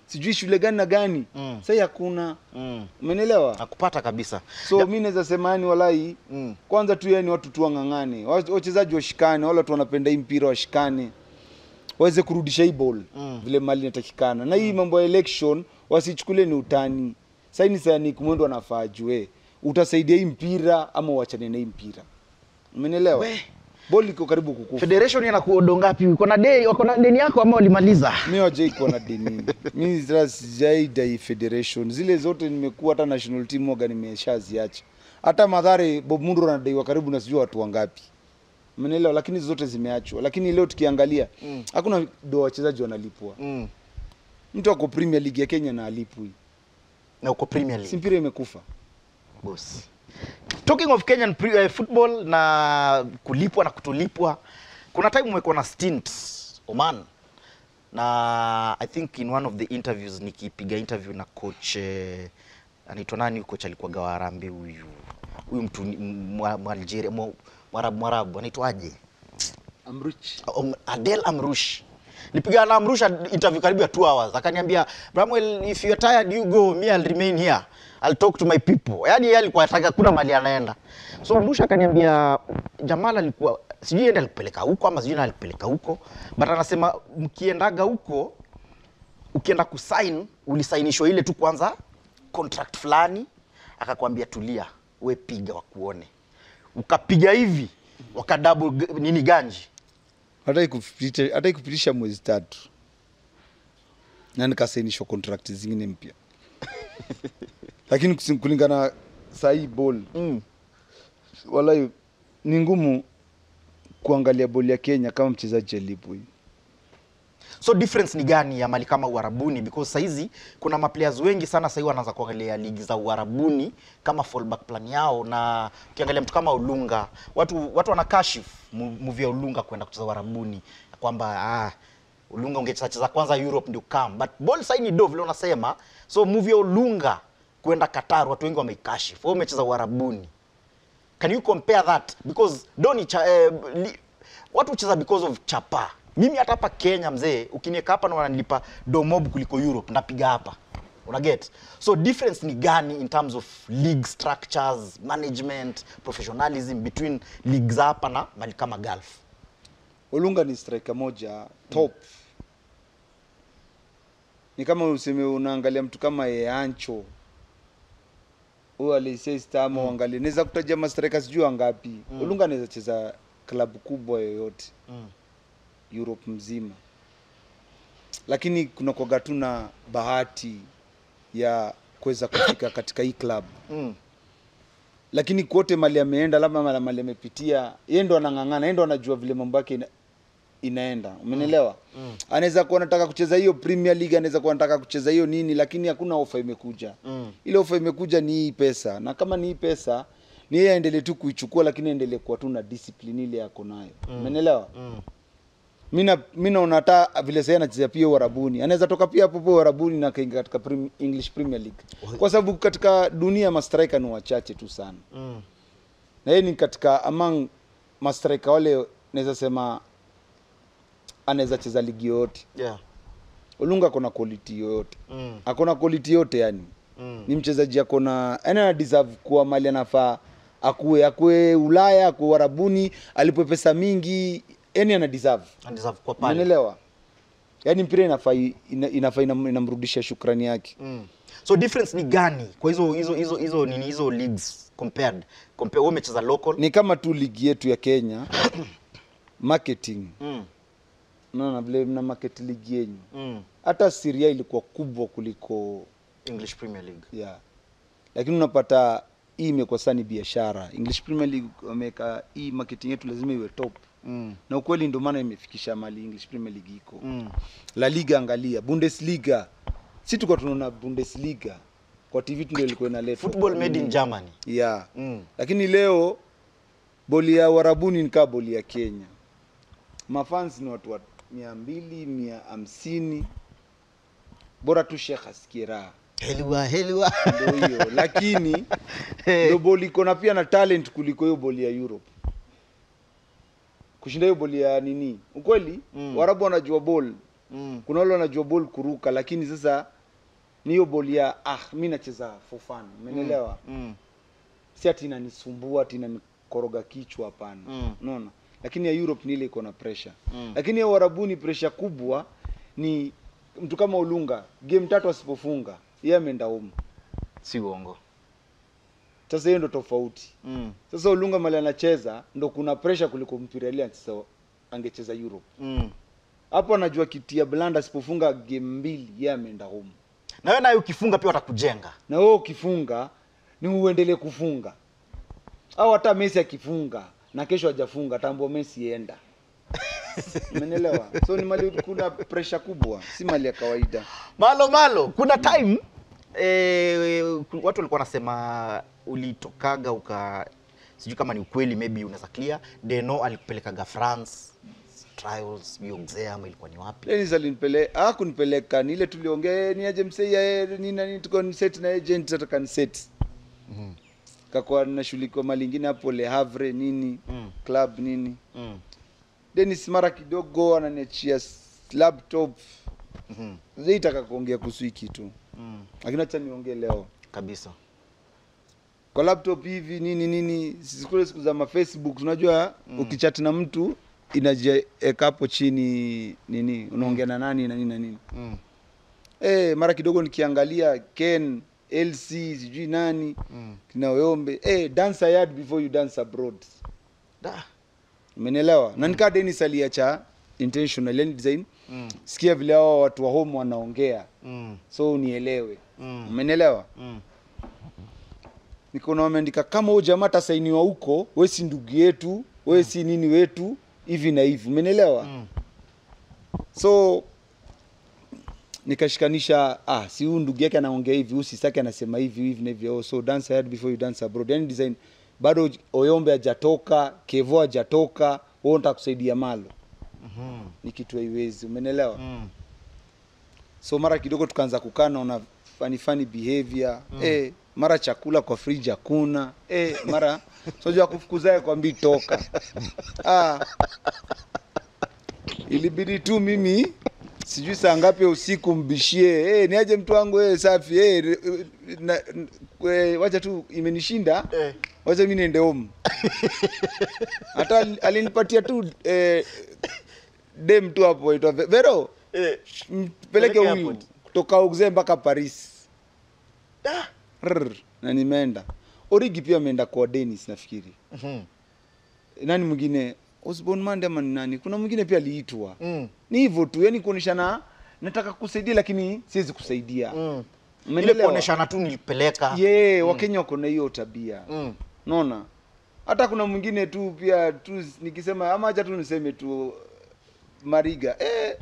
Sijui shule gani na gani. Mm. Sasa hakuna. Mm. Umeelewa? Hakupata kabisa so Ya- mi naweza sema yani walai Mm. kwanza tu yani watu tu wang'ang'ane wachezaji washikane wale watu wanapenda hii mpira washikane waweze kurudisha hii ball Mm. vile mali inatakikana na hii mambo ya election wasichukulie ni utani saini sani kumwendo anafaa jue utasaidia hii mpira ama uachane na hii mpira umenielewa Ball iko karibu kukufa. Federation ina kuodo ngapi? Uko na deni uko na deni yako ama ulimaliza? Mimi waje iko na deni. Mimi sasa sijai dai federation. Zile zote nimekuwa hata national team waga nimeshaziacha hata madhare bob mundro anadaiwa karibu na sijui watu wangapi. Mnaelewa, lakini zote zimeachwa. Lakini leo tukiangalia Mm. hakuna do wachezaji wanalipwa. Mm. mtu ako premier league ya kenya na alipwi na uko premier league. Simpira imekufa. Boss talking of kenyan pre, uh, football na kulipwa na kutolipwa kuna time umekuwa na stint oman na i think in one of the interviews nikipiga interview na coach eh, anaitwa nani coach alikuwa gawarambe huyu huyu mtu mwalgeria mwa- mwarabu mwarabu anaitwaje Amrush. Um, Adel Amrush. Nipiga na Amrush interview karibu ya 2 hours. Akaniambia, "Bramwell, if you are tired you go, me I'll remain here. I'll talk to my people." Yaani yeye alikuwa anataka kuna mali anaenda. So Musha akaniambia Jamal alikuwa sijui yeye alipeleka huko ama sijui alipeleka huko, but anasema mkiendaga huko ukienda kusign ulisainishwa ile tu kwanza contract fulani, akakwambia tulia, we piga wakuone. Ukapiga hivi waka double nini ganji hata ikupitisha hata ikupitisha mwezi tatu na nikasainishwa contract zingine mpya *laughs* lakini kulingana saa hii ball. Mm. walai ni ngumu kuangalia bol ya Kenya kama mchezaji alipwi. so difference ni gani ya mali kama uharabuni because saizi kuna maplayers wengi sana sahii wanaanza kuangalia ligi za uharabuni kama fallback plan yao. Na ukiangalia mtu kama ulunga watu watu wanakashif muvi ya ulunga kwenda kucheza uharabuni kwamba ah, ulunga ungecheza cheza kwanza europe ndio kam but ball sahii ni do vile unasema so muvi ya ulunga kwenda qatar watu wengi wameikashif mechi za Uarabuni. can you compare that? Because doni cha, eh, li, watu hucheza because of chapa. Mimi hata hapa kenya mzee ukinieka hapa na wananilipa domob kuliko europe ndapiga hapa. Una get? So difference ni gani in terms of league structures management professionalism between leagues hapa na mali kama gulf Olunga ni striker moja top. Mm. Ni kama useme unaangalia mtu kama Eancho huyo Leicester mm. Angalie naweza kutajia mastrika sijui wangapi. ulunga anaweza cheza klabu kubwa yoyote mm. Europe mzima, lakini kuna kwaga tu na bahati ya kuweza kufika katika hii club Mm. lakini kote mali ameenda labda mali amepitia yeye ndo anang'ang'ana yeye ndo anajua vile mambo yake inaenda umenielewa Mm. anaweza kuwa anataka kucheza hiyo premier league anaweza kuwa anataka kucheza hiyo nini lakini hakuna ofa imekuja Mm. ile ofa imekuja ni hii pesa na kama ni hii pesa ni yeye aendelee tu kuichukua lakini aendelee kuwa tu na discipline ile yako nayo Mm. mm. na- mi naona hata vile sasa anachezea pia uharabuni anaweza toka pia hapo Uarabuni na kaingia katika prim, English Premier League, kwa sababu katika dunia mastrika ni wachache tu sana, Mm. na yeye ni katika among mastrika wale, naweza sema anaweza cheza ligi yoyote. Yeah. Olunga akona quality yoyote, Mm. akona quality yote yani Mm. ni mchezaji akona yani ana deserve kuwa mali anafaa akue akue Ulaya akue Warabuni alipwe pesa mingi, yani ana deserve ana deserve kwa pale. unaelewa Yaani mpira inafaa ina, inafaa ina, inamrudisha shukrani yake. Mm. So difference ni gani kwa hizo hizo hizo hizo nini hizo leagues compared? Compare wewe umecheza local. Ni kama tu ligi yetu ya Kenya *coughs* marketing. Mm. Unaona vile mna market league yenyu. Mm. Hata Syria ilikuwa kubwa kuliko English Premier League. yeah. Lakini unapata hii imekuwa sana ni biashara. English Premier League wameweka hii marketing yetu lazima iwe top. Mm. Na ukweli ndio maana imefikisha mali English Premier League iko. Mm. La Liga angalia, Bundesliga. Si tuko tunaona Bundesliga. Kwa TV ndio ilikuwa inaletwa. Football made in Germany. Yeah. Mm. lakini leo boli ya warabuni ni kaa boli ya kenya mafans ni watu wa mia mbili mia hamsini bora tu shekh asikie raha Helwa helwa. ndio hiyo *laughs* lakini ndio boli iko na pia na talent kuliko hiyo boli ya europe kushinda hiyo boli ya nini ukweli Mm. warabu wanajua bol Mm. kuna wale wanajua bol kuruka lakini sasa ni hiyo boli ya ah mi nacheza for fun mm. Mm. si ati inanisumbua ati inanikoroga kichwa hapana Mm. unaona lakini ya europe ni ile iko na pressure Mm. lakini ya uarabuni pressure kubwa ni mtu kama Olunga, game tatu asipofunga yeye ameenda home Si uongo. sasa hiyo ndo tofauti Mm. sasa ulunga mali anacheza ndo kuna pressure kuliko mpira ile anacheza angecheza europe Mm. hapo anajua kitia blanda asipofunga game mbili yeye ameenda home Na wewe naye ukifunga pia watakujenga. na wewe ukifunga ni uendelee kufunga au hata Messi akifunga na kesho hajafunga tambo Messi enda *laughs* umenielewa? So ni mali kuna pressure kubwa si mali ya kawaida. Malo malo, kuna time? Eh, watu walikuwa wanasema ulitokaga uka sijui kama ni ukweli maybe unaweza clear. Deno alikupelekaga France. Trials sijui ama ilikuwa ni wapi? Dennis alinipele hakunipeleka. Ni ile tuliongea "Eh, ni aje msei ya ni nani tuko ni set na agent nataka ni set. Mhm. Kakwa nashughulikiwa mali ingine hapo Le Havre nini Mm. club nini Mm. Dennis mara kidogo ananiachia laptop laptop Mhm. zaitaka kuongea kuhusu hii kitu Mm. lakini acha niongee leo Kabisa. kwa laptop hivi nini nini sikule siku za mafacebook unajua mm. ukichat na mtu inajieka hapo chini nini unaongea na nani na nini na nini Mm. eh mara kidogo nikiangalia ken lc sijui nani Mm. kina oyombe eh dance a yard before you dance abroad Da. umenielewa na nikaa denis aliacha intentional yani design Mm. sikia vile hao watu wa home wanaongea Mm. so unielewe Mm. umenielewa Mm. nikaona wameandika kama huyo jamaa tasainiwa huko we si ndugu yetu we si nini wetu hivi na hivi umenielewa Mm. so nikashikanisha ah si huyu ndugu yake anaongea hivi huyu sisake anasema hivi hivi na hivi oh, so dance ahead before you dance abroad yani design bado oyombe hajatoka kevo hajatoka wewe unataka kusaidia malo Mhm. ni kitu haiwezi umenielewa Mm. so mara kidogo tukaanza kukaa naona funny funny behavior mm. eh, mara chakula kwa fridge hakuna eh, mara sojua kufukuzae kwa mbii toka *laughs* ah. ilibidi tu mimi sijui saa ngapi usiku mbishie eh, niaje mtu wangu hey, safi eh, re- na, we, wacha tu imenishinda Eh. wacha mi niende home hata alinipatia tu eh, dem tu hapo aitwa vero Eh. mpeleke Peleke huyu kutoka Auxerre mpaka Paris. Da. Rrr, na nimeenda. Origi pia ameenda kwa Dennis nafikiri. Mhm. Nani mwingine? Osborne Mande ama ni nani? Kuna mwingine pia aliitwa. Mm. Ni hivyo tu, yani kuoneshana nataka kusaidia lakini siwezi kusaidia Mm. ile kuoneshana tu nilipeleka Ye, yeah, mm. wakenya wako na hiyo tabia mm. naona hata kuna mwingine tu pia tu nikisema ama acha tu niseme tu mariga. Eh,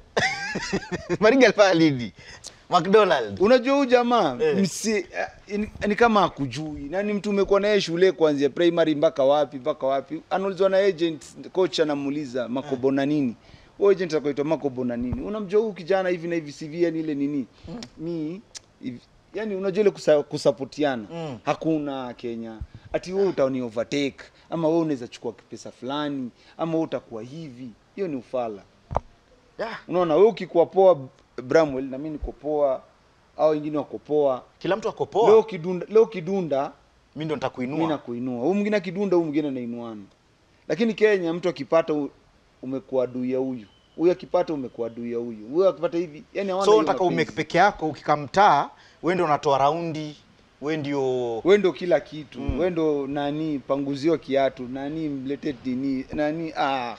*laughs* mariga alifanya lidi mcdonald. Unajua huyu jamaa Eh. msi, uh, ni, kama akujui na ni mtu umekuwa naye shule kuanzia primary mpaka wapi mpaka wapi. Anaulizwa na agent coach anamuuliza Makobo na nini? Huyo agent akaitwa Makobo na nini? Unamjua huyu kijana hivi na hivi CV yani ile nini? Mi hivi- yani unajua ile kusa, kusapotiana. Mm. hakuna Kenya. Ati wewe utani overtake ama wewe unaweza chukua kipesa fulani ama wewe utakuwa hivi. Hiyo ni ufala yeah. unaona wewe ukikuwa poa Bramwell na mimi niko poa au wengine wako poa kila mtu ako leo kidunda leo kidunda mi ndo mimi nitakuinua nakuinua. Huyu mwingine akidunda huyu mwingine anainuana. Lakini Kenya mtu akipata umekuaduia umekuwa adui ya huyu huyu akipata umekuwa adui ya huyu huyu akipata hivi yani hawana so nataka umeke peke yako ukikamtaa wewe ndio unatoa raundi we ndio wewe ndio kila kitu. Mm. wewe ndio nani panguzio kiatu nani mletee dini nani ah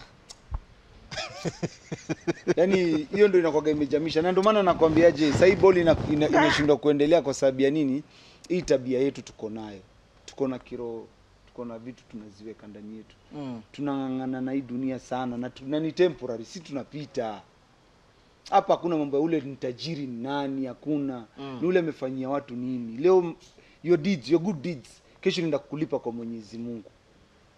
*laughs* yaani hiyo ndo inakwaga imejamisha. Na ndio maana nakwambiaje sahii boli ina- ina- imeshindwa kuendelea kwa sababu ya nini? Hii tabia yetu tuko nayo. Tuko na kiroho tuko na vitu tunaziweka ndani yetu. Mm. tunang'ang'ana na hii dunia sana na, na ni temporary si tunapita. Hapa hakuna mambo ya ule ni tajiri ni nani hakuna. Mm. ni ule amefanyia watu nini. Leo your deeds, your good deeds kesho nenda kukulipa kwa mwenyezi mungu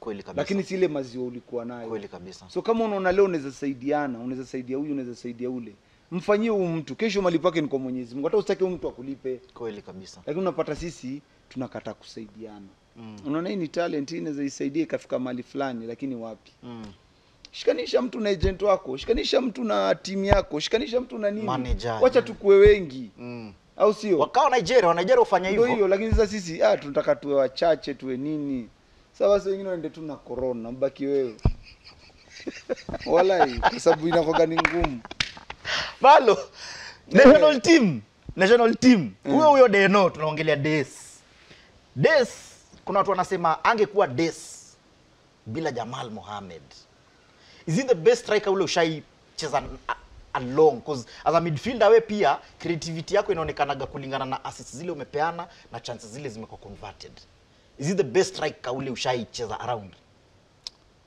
kweli kabisa. Lakini si ile maziwa ulikuwa nayo. Kweli kabisa. So kama unaona leo unaweza saidiana unaweza saidia huyu unaweza saidia ule mfanyie huyu mtu. Kesho malipo yake ni kwa mwenyezi mungu. Hata usitake huyu mtu akulipe. Kweli kabisa. Lakini unapata sisi tunakataa kusaidiana. Mm. unaona hii ni talent hii inaweza isaidia ikafika mahali fulani lakini wapi? Mm. shikanisha mtu na agent wako shikanisha mtu na timu yako shikanisha mtu na nini? Manager. wacha tukuwe wengi. Mm. au sio? Wakawa nigeria nigeria hufanya ndio hivyo. hiyo lakini sasa sisi ah, tunataka tuwe wachache tuwe nini sasa basi wengine waende tu na corona mbaki wewe. Walai kwa sababu inakoga ni ngumu. Balo national team national team. Huyo huyo deno tunaongelea des. Des kuna watu wanasema angekuwa des bila jamal mohamed. Is he the best striker ule ushaicheza along cause as a midfielder we pia creativity yako inaonekanaga kulingana na assists zile umepeana na chances zile zimekuwa converted is it the best striker ule ushaicheza around?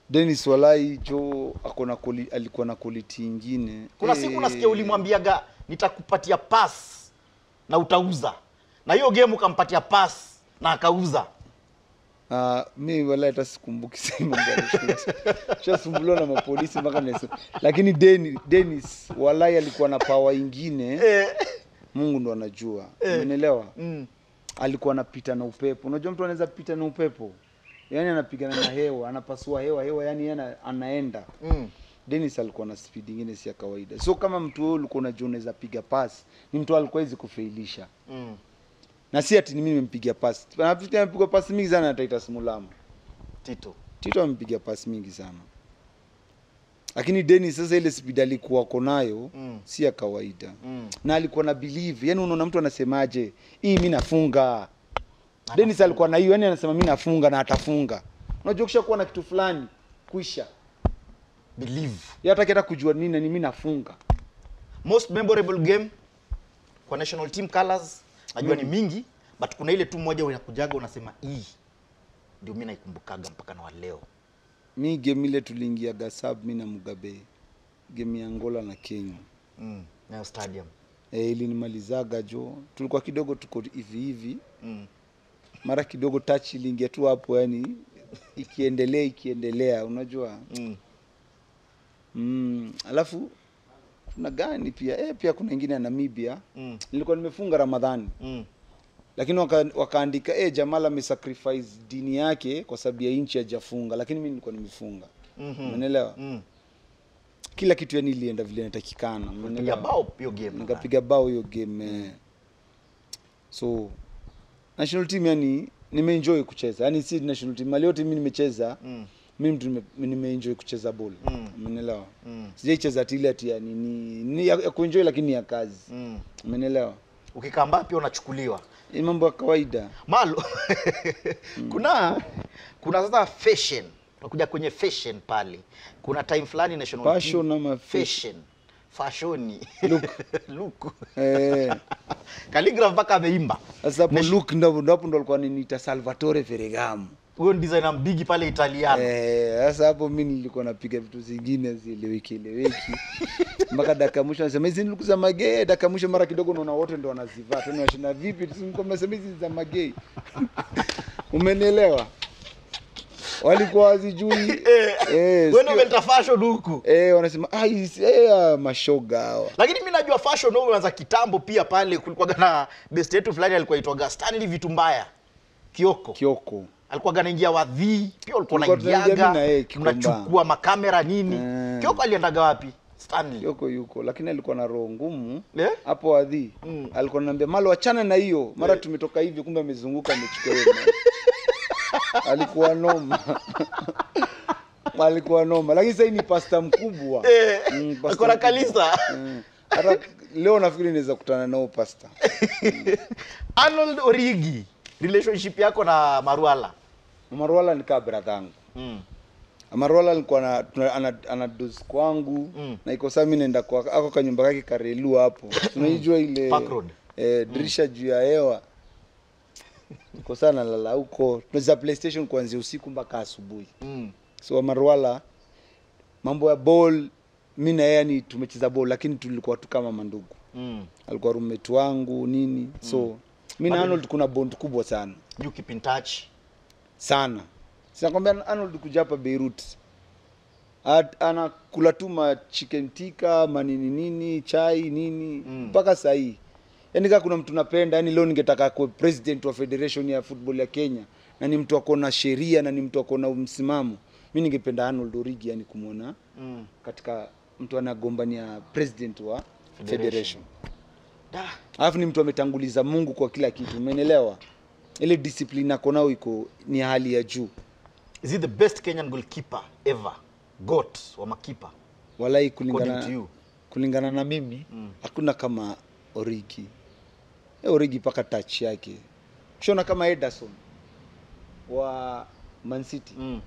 Dennis Walai jo ako na quali- alikuwa na quality nyingine. kuna Eh, siku nasikia ulimwambiaga nitakupatia pass na utauza. Na hiyo game ukampatia pass na akauza. Ah, mi wala hata sikumbuki sema shasumbuliwa na mapolisi mpaka nese lakini Deni, Dennis walai alikuwa na pawa ingine eh. Mungu ndo anajua. Eh. umenielewa? Mm. Alikuwa anapita na upepo. Unajua mtu anaweza pita na upepo? Yaani anapigana na hewa anapasua hewa hewa yani yana, anaenda. Mm. Dennis alikuwa na speed ingine si ya kawaida. So kama mtu wewe ulikuwa unajua unaweza piga pasi ni mtu alikuwa hizi kufailisha. Mm. na si ati ni mimi nimempigia pasi nafikiri amepigwa pasi mingi sana na Titus Mulama tito. Tito amepiga pasi mingi sana lakini Deni sasa ile speed alikuwa ako nayo Mm. si ya kawaida. Mm. na alikuwa na believe. Yani unaona mtu anasemaje hii mi nafunga. Dennis alikuwa na hiyo yani anasema mi nafunga na atafunga. Unajua kisha kuwa na kitu fulani kuisha. Believe. Yeye hata kujua nini ni mi nafunga. Most memorable game kwa national team colors najua ni mingi but kuna ile tu moja unakujaga unasema hii ndio mi naikumbukaga mpaka na wa leo mi game ile tuliingia gasab mi na mugabe game ya angola na kenya mm. na stadium e, ilinimalizaga jo tulikuwa kidogo tuko hivi hivi mm. mara kidogo touch iliingia tu hapo yani ikiendelea ikiendelea unajua Mm. mm, alafu kuna gani pia e, pia kuna ingine ya namibia Mm. nilikuwa nimefunga ramadhani Mm. Lakini waka, wakaandika e, jamal amesacrifice dini yake kwa sababu ya nchi hajafunga lakini mi nilikuwa nimefunga Mhm. umeelewa Mm. kila kitu yani ilienda vile inatakikana piga bao hiyo game nikapiga bao hiyo game eh. so national team yani nimeenjoy kucheza yani si national team mali yote mi nimecheza mm. mi mtu nime- nimeenjoy kucheza ball Mm. umeelewa Mm. sijaicheza ati ile ati ya nini ni ya, ya kuenjoy lakini ya kazi Mm. umeelewa ukikaa mbaa pia unachukuliwa ni mambo ya kawaida. Malo *laughs* kuna kuna sasa fashion. Unakuja kwenye fashion pale. Kuna time fulani national fashion ama fashion? fashion Look. *laughs* Look. eh, Calligraph mpaka ameimba. Sasa hapo look ndio ndio hapo ndo alikuwa ananiita Salvatore Ferragamo huyo designer mbigi pale Italiano. Eh, sasa hapo mi nilikuwa napiga vitu zingine zieleweki eleweki. *laughs* Mpaka dakika mwisho nasema hizi niluku za magei. Dakika mwisho mara kidogo unaona wote ndo wanazivaa. Tena nashinda vipi? Tulikuwa mnasema hizi za magei. *laughs* Umenielewa? Walikuwa wazijui *laughs* eh, wewe ndio umeleta fashion huku. Eh, wanasema ah, hizi eh, mashoga hawa. Lakini mi najua fashion wewe umeanza kitambo pia pale kulikuwa na best yetu fulani alikuwa aitwaga Stanley vitu mbaya Kioko. Kioko alikuwa anaingia wadhi pia ulikuwa yeye unaingiaga mnachukua makamera nini? Mm. Kioko aliendaga wapi? Stanley. Kioko yuko lakini alikuwa na roho ngumu. Hapo yeah. wadhi Mm. alikuwa ananiambia malo achana na hiyo. Mara yeah. tumetoka hivi kumbe amezunguka amechukua hiyo *laughs* alikuwa noma. *laughs* Alikuwa noma. Lakini sasa hii ni pasta mkubwa. Eh, Mm, pasta alikuwa na kanisa. Mm. hata leo nafikiri naweza kutana nao pasta. *laughs* Arnold Origi relationship yako na Maruala marwala nikaa yangu. Mm. Amarwala alikuwa na ana, ana dosi kwangu. Mm. na iko saa mimi naenda kwa ako kanyumba kake karelu hapo. Unaijua ile Park Road. eh, dirisha juu ya hewa. Iko saa nalala huko. Tunacheza playstation kuanzia usiku mpaka asubuhi. Mm. so Amarwala mambo ya ball mi na yeye yani tumecheza ball lakini tulikuwa tu kama mandugu. Mm. alikuwa roommate wangu nini. So mi na Arnold kuna bond kubwa sana. You keep in touch sana sinakwambia Arnold kuja hapa Beirut At, anakula tu ma chicken tikka manini nini chai nini mpaka Mm. mpaka saa hii yaani kaa kuna mtu napenda yani leo ningetaka kuwe president wa federation ya football ya Kenya na ni mtu akona sheria na ni mtu akona msimamo mi ningependa Arnold Origi yani kumwona mm. katika mtu anagombania president wa Federation. federation da alafu ni mtu ametanguliza Mungu kwa kila kitu umeelewa ile discipline ako nao iko ni hali ya juu. Is he the best Kenyan goalkeeper ever? Got wa makipa. Walai kulingana, kulingana na mimi Mm. hakuna kama Origi. E Origi paka touch yake. Ukiona kama Ederson wa Man City mm.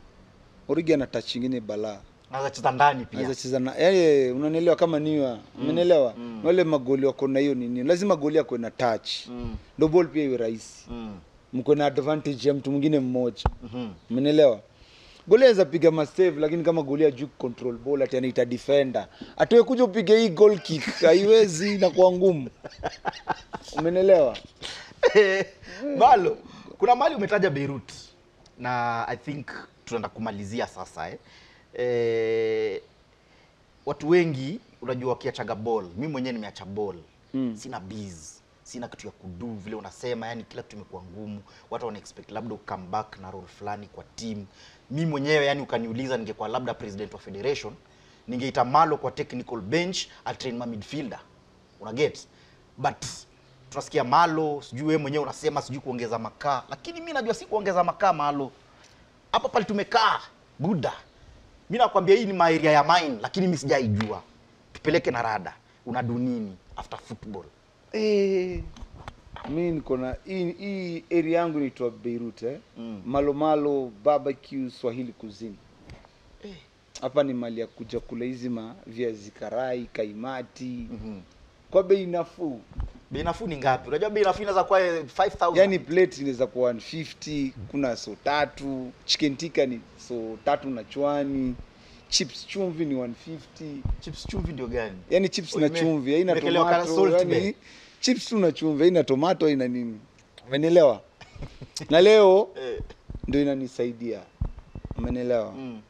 Origi ana touch nyingine balaa. Anaweza cheza ndani pia. Anaweza cheza na yeye unanielewa kama niwa umenielewa Mm. wale magoli wako na hiyo nini? Lazima goli yako na touch. Mm. Ndio ball pia iwe rahisi. Mm. Mko na advantage ya mtu mwingine mmoja. Mhm. umenielewa goli aweza piga masave lakini kama goli ajuu control ball ati anaita defender. Atoe kuja upige hii goal kick haiwezi na kuwa ngumu. Umenielewa *laughs* Malo, kuna mali umetaja Beirut na I think tunaenda kumalizia sasa eh. Eh, watu wengi unajua wakiachaga ball, mi mwenyewe nimeacha ball. Mm. sina biz sina kitu ya kudu vile unasema, yani kila kitu imekuwa ngumu, watu wana expect labda come back na role fulani kwa team. Mi mwenyewe yani ukaniuliza, ningekuwa labda president wa federation, ningeita Malo kwa technical bench, a train ma midfielder, una get but tunasikia Malo, sijui wewe mwenyewe unasema sijui kuongeza makaa, lakini mi najua si kuongeza makaa Malo. Hapa pale tumekaa buda, mi nakwambia hii ni maeria ya mine, lakini mi sijaijua. Tupeleke na rada, unadu nini after football? Eh, mi niko na hii hii area yangu inaitwa Beirut eh? Mm. malo malo barbecue Swahili cuisine Eh. hapa ni mali ya kuja kula hizi ma viazi karai kaimati Mhm. kwa bei nafuu Bei nafuu ni ngapi? Unajua bei nafuu inaweza kuwa eh, 5000. yani plate inaweza kuwa 150 kuna so tatu chicken tikka ni so tatu na chwani chips chumvi ni 150 chips chumvi ndio gani? yani chips Oye, na chumvi haina tomato yani. Chips tu na chumvi haina tomato haina nini? Umenielewa? *laughs* Na leo ndio inanisaidia. Umenielewa? Mm.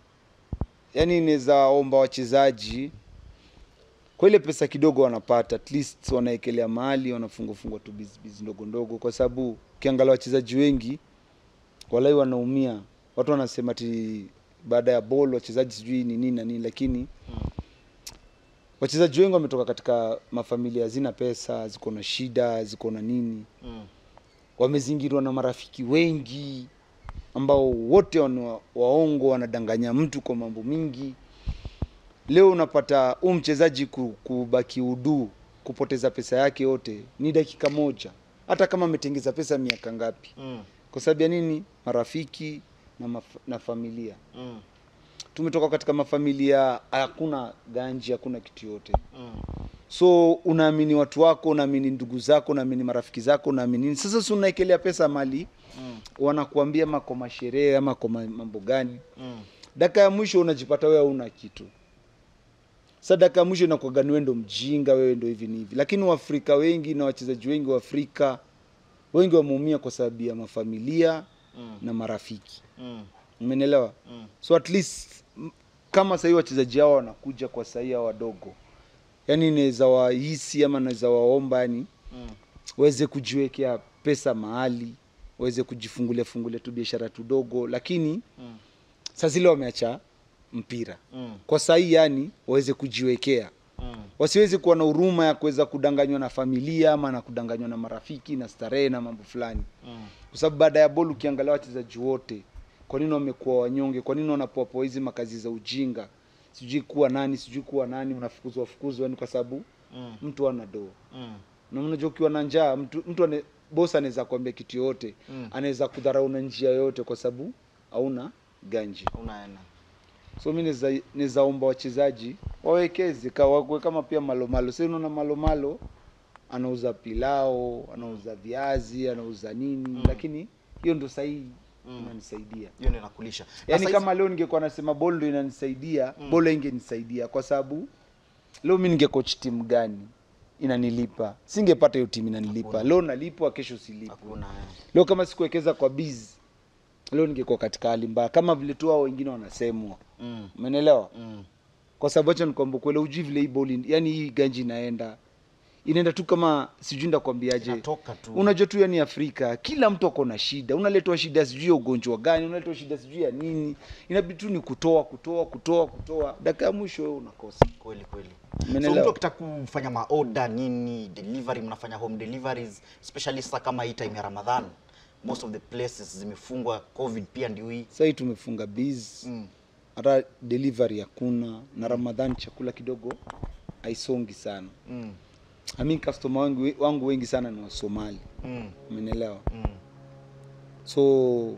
yani inaweza omba wachezaji kwa ile pesa kidogo wanapata at least wanaekelea mahali wanafungwafungwa tu bizibizi ndogo ndogo kwa sababu ukiangalia wachezaji wengi walai wanaumia. Watu wanasema ti baada ya ball wachezaji sijui ni nini na nini lakini wachezaji wengi wametoka katika mafamilia hazina pesa ziko na shida ziko na nini Mm. wamezingirwa na marafiki wengi ambao wote wana waongo wanadanganya mtu kwa mambo mingi leo unapata huu mchezaji kubaki uduu kupoteza pesa yake yote ni dakika moja hata kama ametengeza pesa miaka ngapi Mm. kwa sababu ya nini marafiki na, maf na familia Mm. Tumetoka katika mafamilia hakuna ganji hakuna kitu yote Mm. so unaamini watu wako unaamini ndugu zako unaamini marafiki zako unaamini sasa si unaekelea pesa mali Mm. wanakuambia mako masherehe ama kwa mambo gani Mm. dakika ya mwisho unajipata wewe una kitu sadaka dakika ya mwisho inakuwaga ni wewe ndo mjinga wewe ndo hivi ni hivi lakini waafrika wengi na wachezaji wengi wa afrika wengi wameumia kwa sababu ya mafamilia Mm. na marafiki Mm. Umenelewa Mm. so at least kama sahii wachezaji hao wanakuja kwa sahii hao wadogo yaani naweza wahisi ama naweza waomba yani Mm. waweze kujiwekea pesa mahali waweze kujifungulia fungulia tu biashara tudogo lakini Mm. saa zile wameacha mpira Mm. kwa sahii yani waweze kujiwekea Mm. wasiwezi kuwa na huruma ya kuweza kudanganywa na familia ama na kudanganywa na marafiki na starehe na mambo fulani Mm. kwa sababu baada ya bol ukiangalia wachezaji wote kwa nini wamekuwa wanyonge kwa nini wanapoapoa hizi makazi za ujinga sijui kuwa nani sijui kuwa nani unafukuzwa fukuzwa ni kwa sababu Mm. mtu ana doo Mm. na unajua ukiwa na njaa mtu, mtu ane, boss anaweza kuambia kitu yote Mm. anaweza kudharau na njia yote kwa sababu hauna ganji Unaenda. so mi naweza- omba wachezaji wawekeze ka- wakuwe kama pia malomalo sasa unaona malomalo anauza pilao anauza viazi anauza nini Mm. lakini hiyo ndo sahihi Mm. inanisaidia Hiyo ndio inakulisha. yaani Asa kama leo ningekuwa nasema bol ndo inanisaidia Mm. bol ingenisaidia kwa sababu leo mi ningecoach timu gani inanilipa singepata hiyo timu inanilipa Hakuna. leo nalipwa kesho silipwe hakuna eh. leo kama sikuwekeza kwa biz leo ningekuwa katika hali mbaya kama vile tu hao wengine wanasemwa Mm. Mm. kwa sababu acha nikwambia kweli ujui vile hii boli yani hii ganji inaenda inaenda tu kama sijui ndakwambiaje. Unajua tu yani afrika kila mtu ako na shida. Unaletwa shida sijui ya ugonjwa gani unaletwa shida sijui ya nini. Inabidi tu ni kutoa kutoa kutoa kutoa. Dakika ya mwisho wewe unakosa. Kweli kweli. Menelewa. so mtu akitaka kufanya maoda nini delivery mnafanya home deliveries especially sasa kama hii time ya ramadhan. Most of the places zimefungwa covid pia ndio hii. Sahii tumefunga biz. Mm. hata delivery hakuna. Na Ramadhan chakula kidogo haisongi sana. Mm. I mean customer wangu, wangu wengi sana ni wasomali Mm. umenielewa Mm. so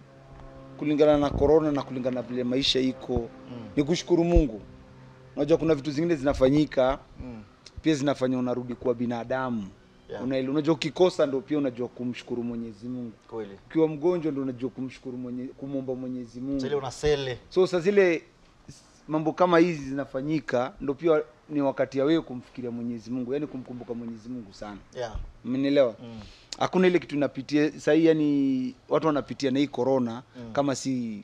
kulingana na corona na kulingana na vile maisha iko Mm. ni kushukuru mungu unajua kuna vitu zingine zinafanyika Mm. pia zinafanya unarudi kuwa binadamu Yeah. Unaele- unajua ukikosa ndo pia unajua kumshukuru mwenyezi mungu kweli ukiwa mgonjwa ndo unajua kumshukuru mwenye, kumwomba mwenyezi mungu Zile ile una sele so sasa zile mambo kama hizi zinafanyika ndo pia ni wakati ya wewe kumfikiria mwenyezi mungu yani kumkumbuka mwenyezi mungu sana yeah. Mmenielewa? mm. hakuna ile kitu inapitia sahii yani watu wanapitia na hii corona Mm. kama si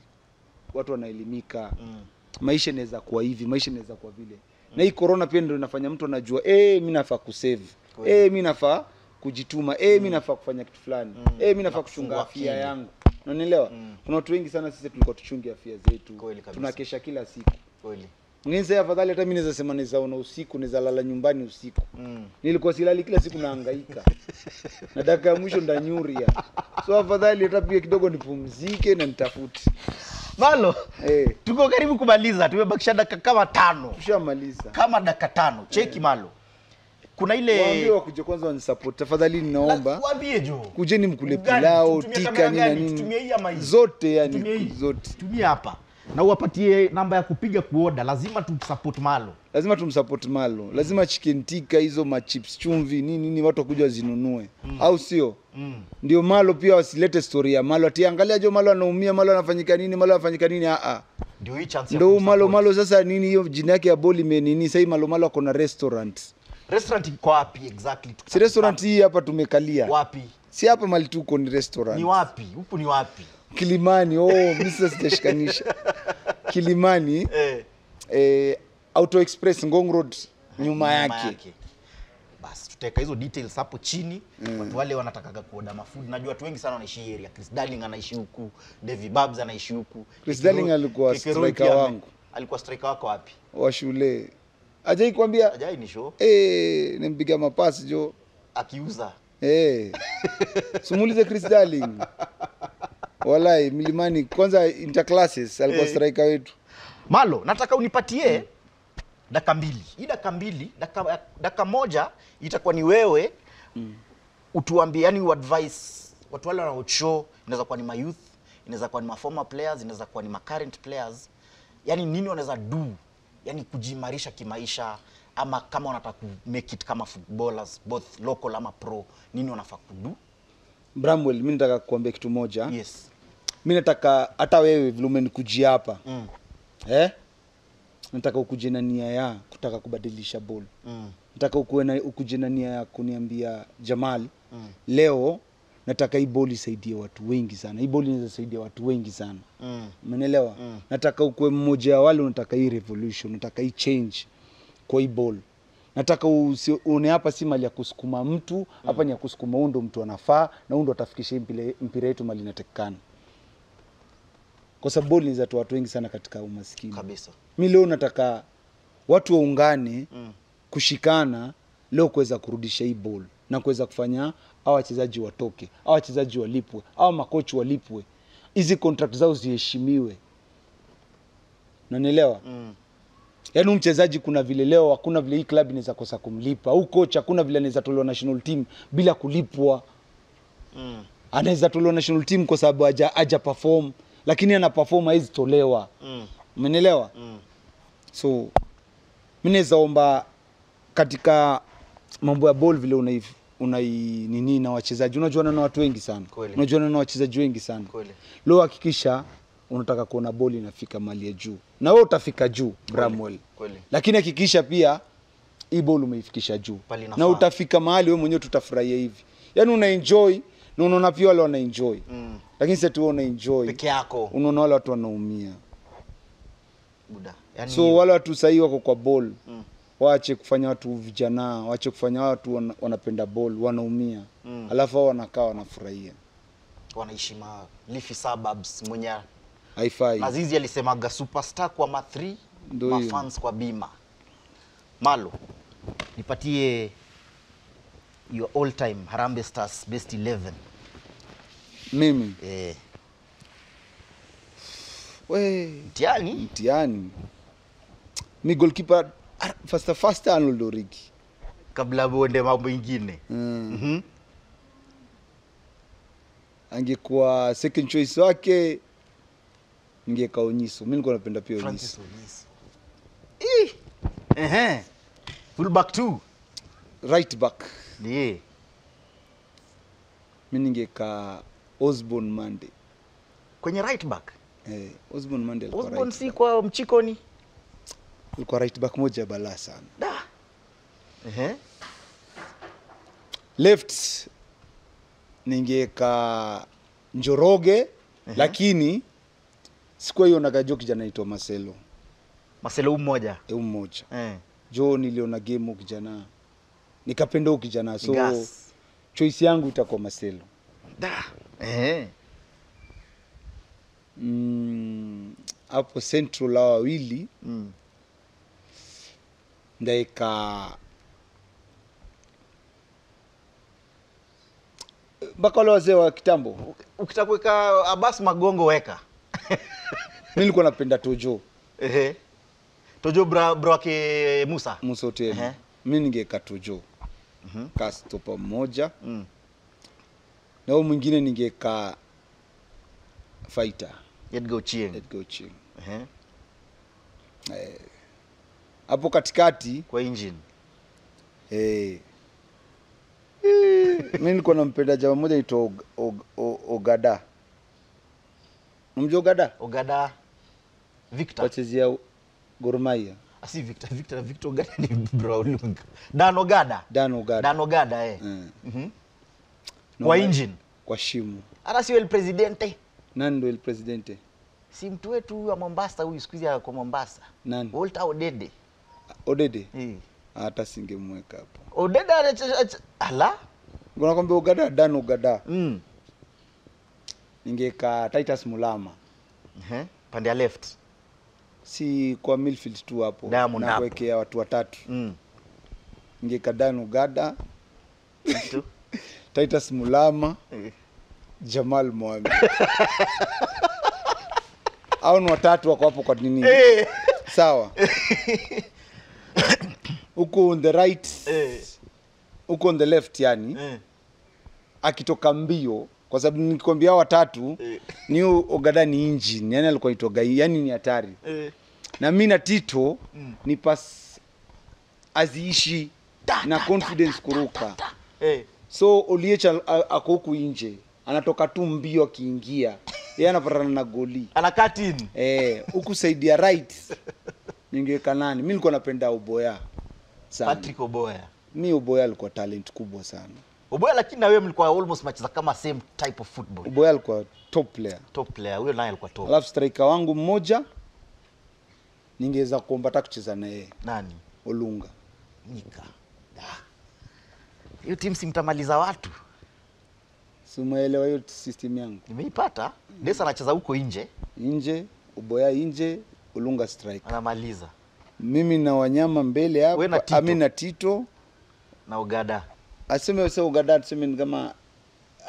watu wanaelimika Mm. maisha inaweza kuwa hivi maisha inaweza kuwa vile Mm. na hii corona pia ndio inafanya mtu anajua eh mi nafaa kusave eh mi nafaa kujituma eh mi nafaa kufanya kitu fulani Mm. eh mi Na nafaa kuchunga afya yangu unanielewa Mm. kuna watu wengi sana sisi tulikuwa tuchungi afya zetu tunakesha kila siku kweli Ngine afadhali hata mi naweza sema naweza ona usiku naweza lala nyumbani usiku. Mm. nilikuwa silali kila siku naangaika na dakika ya mwisho ndanyuria. So afadhali hata pia kidogo nipumzike na nitafute. Malo eh. tuko karibu kumaliza tumebakisha dakika kama tano. Tushamaliza. Kama dakika tano. Cheki hey. malo. Kuna waambie ile wakuje kwanza wanisupport. Tafadhali ninaomba. Waambie jo. Kujeni mkule pilao tika nini na nini. Zote yani zote. Tumia hapa na uwapatie namba ya kupiga kuoda lazima tumsupport malo. Lazima tumsupport malo. Lazima chicken tikka hizo machips chumvi nini nini watu wakuja wazinunue. Mm. au sio? Mm. ndio malo pia wasilete story ya malo. Ati angalia jo malo anaumia malo anafanyika nini malo anafanyika nini? A a ndio hii chance ndio malo malo sasa nini hiyo jina yake ya boli me nini? Sasa, malo malo ako na restaurant. Restaurant iko wapi exactly? Si restaurant hii hapa tumekalia. Wapi? Si hapa mali tuko ni restaurant. Ni wapi? Huku ni wapi kilimani oh sijashikanisha sasa sitashikanisha kilimani *laughs* eh. eh, auto express ngong road nyuma yake. basi tutaweka hizo details hapo chini. Mm. watu wale wanatakaga kuoda mafood najua watu wengi sana wanaishi area. Chris Darling anaishi huku. David Babs anaishi huku. Chris Darling alikuwa striker wangu. alikuwa striker wako wapi? Wa shule. Ajai kwambia ajai ni show. Eh, nimpiga mapasi jo. Akiuza. Eh. *laughs* sumulize Chris Darling walai milimani kwanza interclasses alikuwa hey. striker wetu. Malo, nataka unipatie daka mbili. Hii dakika mbili, dakika dakika moja itakuwa ni wewe utuambie, yani uadvise watu wale wanaocho, inaweza kuwa ni mayouth, inaweza kuwa ni ma former players, inaweza kuwa ni current players. yani nini wanaweza do? Yani kujiimarisha kimaisha ama kama wanataka ku make it kama footballers both local ama pro nini wanafaa kudu Bramwell, mi nataka kuambia kitu moja. Yes mi nataka hata wewe vile umenikujia hapa mm. eh? nataka ukuje na nia ya kutaka kubadilisha bol Mm. nataka na ukuje na nia ya kuniambia Jamal Mm. leo nataka hii boli isaidie watu wengi sana hii boli inaweza saidia watu wengi sana Mm. Umeelewa? Mm. nataka ukuwe mmoja wa wale unataka hii revolution nataka hii change kwa hii ball nataka uone hapa si mali ya kusukuma mtu hapa mm. ni ya kusukuma huu ndo mtu anafaa na huu ndo atafikisha mpira- yetu mali inatakikana kwa sababu boli ni za watu wengi sana katika umaskini. Kabisa. Mi leo nataka watu waungane mm. kushikana leo kuweza kurudisha hii ball na kuweza kufanya hawa wachezaji watoke hawa wachezaji walipwe hawa makochi walipwe. Hizi contract zao ziheshimiwe. Nanielewa Mm. yaani mchezaji kuna vile leo hakuna vile hii klabu inaweza kosa kumlipa. Au kocha, hakuna vile anaweza tolewa national team bila kulipwa. Mm. anaweza tolewa national team kwa sababu haja, haja perform lakini ana perform hizi tolewa. Mm. umenielewa? Mm. so mimi naweza omba katika mambo ya ball vile unai, unai nini na wachezaji. Unajuana na watu wengi sana. Unajua unajuana na wachezaji wengi sana. Leo hakikisha unataka kuona boli inafika mali ya juu. Na wewe utafika juu Bramwell. Lakini hakikisha pia hii ball umeifikisha juu. Na utafika mahali wewe mwenyewe tutafurahia hivi. Yani una enjoy na unaona pia wale wanaenjoy mm. lakini sasa tu unaenjoy enjoy. Peke yako. Unaona wale watu wanaumia. Buda yani so wale watu sahii wako kwa ball. Mm. waache kufanya watu vijana waache kufanya watu wana, wanapenda ball wanaumia. Mm. alafu hao wanakaa wanafurahia. Wanaishi ma leafy suburbs mwenye haifai. Azizi alisemaga superstar kwa ma 3 Ndio ma fans kwa bima. Malo, nipatie your all time Harambee Stars best 11. mimi Eh, we mtiani mtiani mi goalkeeper fasta fasta Arnold Origi kabla uende mambo ingine. mm. Mhm. angekuwa second choice wake ningeka Onyiso Mimi nilikuwa napenda pia Onyiso Eh. Full back two. 2. right back Ndiye. Mimi ningekaa Osborne Mande Kwenye right back. eh, Osborne Mande alikuwa Osborne right si back. kwa mchikoni. alikuwa right back moja bala balaa sana Da. Ehe. left ningeka Njoroge uh -huh. lakini sikuwa hiyo nagajo kijana anaitwa Marcelo Marcelo mmoja. Eh, mmoja Eh. jo niliona game kijana nikapenda huyu kijana so Gas. choice yangu itakuwa Marcelo Da. Eh. Mm, hapo central la wawili Mm. ndaika mpaka wale wazee wa kitambo ukitaka kuweka Abbas Magongo weka *laughs* Mimi nilikuwa napenda Tojo Ehe. Tojo bra, bro wake Musa Musa Otieno Mimi mi ningeka Tojo Mhm. ka stopa mmoja mm. na huyu mwingine ningeka fighter. Edgar Ochieng. Edgar Ochieng. Eh. hapo katikati. Kwa engine. Eh, mi nilikuwa nampenda jamaa mmoja aitwa Og, Og, Og, Ogada. Unamjua Ogada? Ogada. Victor. Wachezea Gor Mahia *laughs* asi Victor Victor Victor Gada ni bro Dano Gada. Dano Gada. Dano Gada eh Mm. Mhm. No kwa engine kwa shimo hata sio el presidente nani ndo el presidente si mtu wetu huyu wa Mombasa huyu siku hizi kwa Mombasa nani Walter Odede Odede eh hata singemweka hapo Odede ala. Ala? ala nakwambia Ogada Dano Gada. mm. ningeka Titus Mulama Eh, uh -huh. pande ya left si kwa milfield tu hapo na kuwekea watu watatu mm. Ngekadan Ugada. *laughs* Titus Mulama mm. Jamal Mohamed au ni watatu wako hapo kwa nini Hey. sawa *coughs* huko on the right Eh. huko on the left yani hey. akitoka mbio kwa sababu nikikwambia watatu Eh. ni ogada ni engine yani alikuwa itoga yani ni hatari. Eh. na mimi na tito ni pas aziishi na confidence kuruka. Eh. so oliech ako huku nje anatoka tu mbio akiingia *laughs* yeye anapatana na goli. Anakaa eh, huku side ya right. *laughs* Ningeweka nani? Mimi nilikuwa napenda uboya sana. Patrick oboya. Mimi uboya alikuwa talent kubwa sana oboya lakini na wewe mlikuwa almost macheza kama same type of football. Uboya alikuwa top player. Top player huyo naye alikuwa top. Alafu striker wangu mmoja ningeweza kuomba hata kucheza na yeye. Nani? Olunga. Nika. Da. hiyo timu simtamaliza watu? Simuelewa hiyo system yangu. Nimeipata. Des anacheza huko nje. Nje uboya nje olunga striker. Anamaliza. Mimi na wanyama mbele hapo, na Tito. na tito. Na ugada aseme sasa Uganda tuseme ni kama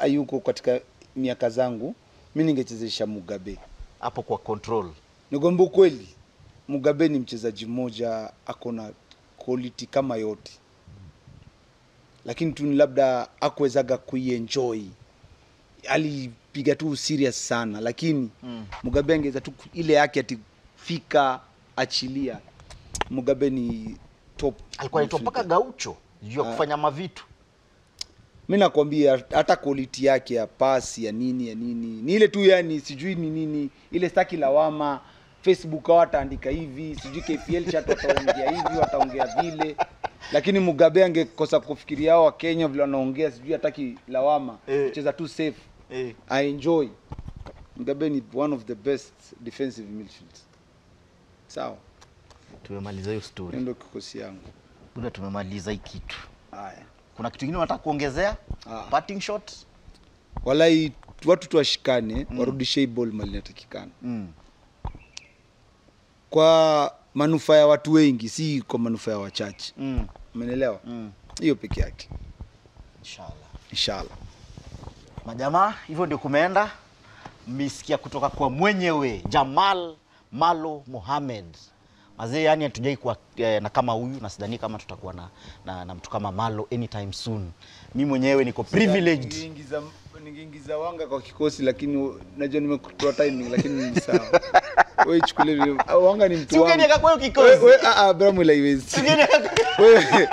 ayuko katika miaka zangu mimi ningechezesha mugabe hapo kwa control nigombe kweli, mugabe ni mchezaji mmoja ako na quality kama yote lakini tu ni labda akuwezaga kuienjoy alipiga tu serious sana lakini Mm. mugabe angeweza tu ile yake atifika achilia mugabe ni top alikuwa naitwa mpaka midfielder. gaucho juu ya Ah. kufanya mavitu mi nakwambia hata quality yake ya pasi ya nini ya nini ni ile tu yani sijui ni nini ile staki lawama facebook hao wataandika hivi sijui kpl chat wataongea hivi wataongea vile. Lakini mugabe angekosa kufikiria hao wakenya vile wanaongea sijui hataki lawama Eh. cheza tu safe. Eh. i enjoy. Mugabe ni one of the best defensive midfield sawa? Tumemaliza hiyo story. Ndio kikosi yangu. Buda, tumemaliza hii kitu. Haya kuna kitu kingine unataka kuongezea? Ah. parting shot? Walai watu tuwashikane warudishe hii ball mali inatakikana. Mm. kwa manufaa ya watu wengi si kwa manufaa ya wachache. Mm. Mm. hiyo peke yake. Inshallah. Inshallah. Majamaa hivyo ndio kumeenda. Mmesikia kutoka kwa mwenyewe jamal malo mohamed mazee yani hatujai kuwa eh, na kama huyu na sidhani kama tutakuwa na, na, na mtu kama malo anytime soon. Mi mwenyewe niko privileged. Ningeingiza- ningeingiza wanga kwa kikosi lakini najua nimekutoa timing lakini ni sawa. *laughs* Wewe chukulie ah, wanga ni mtu wangu. Sio kwa kikosi. Wewe- a ah, ah, Bramwell haiwezi wewe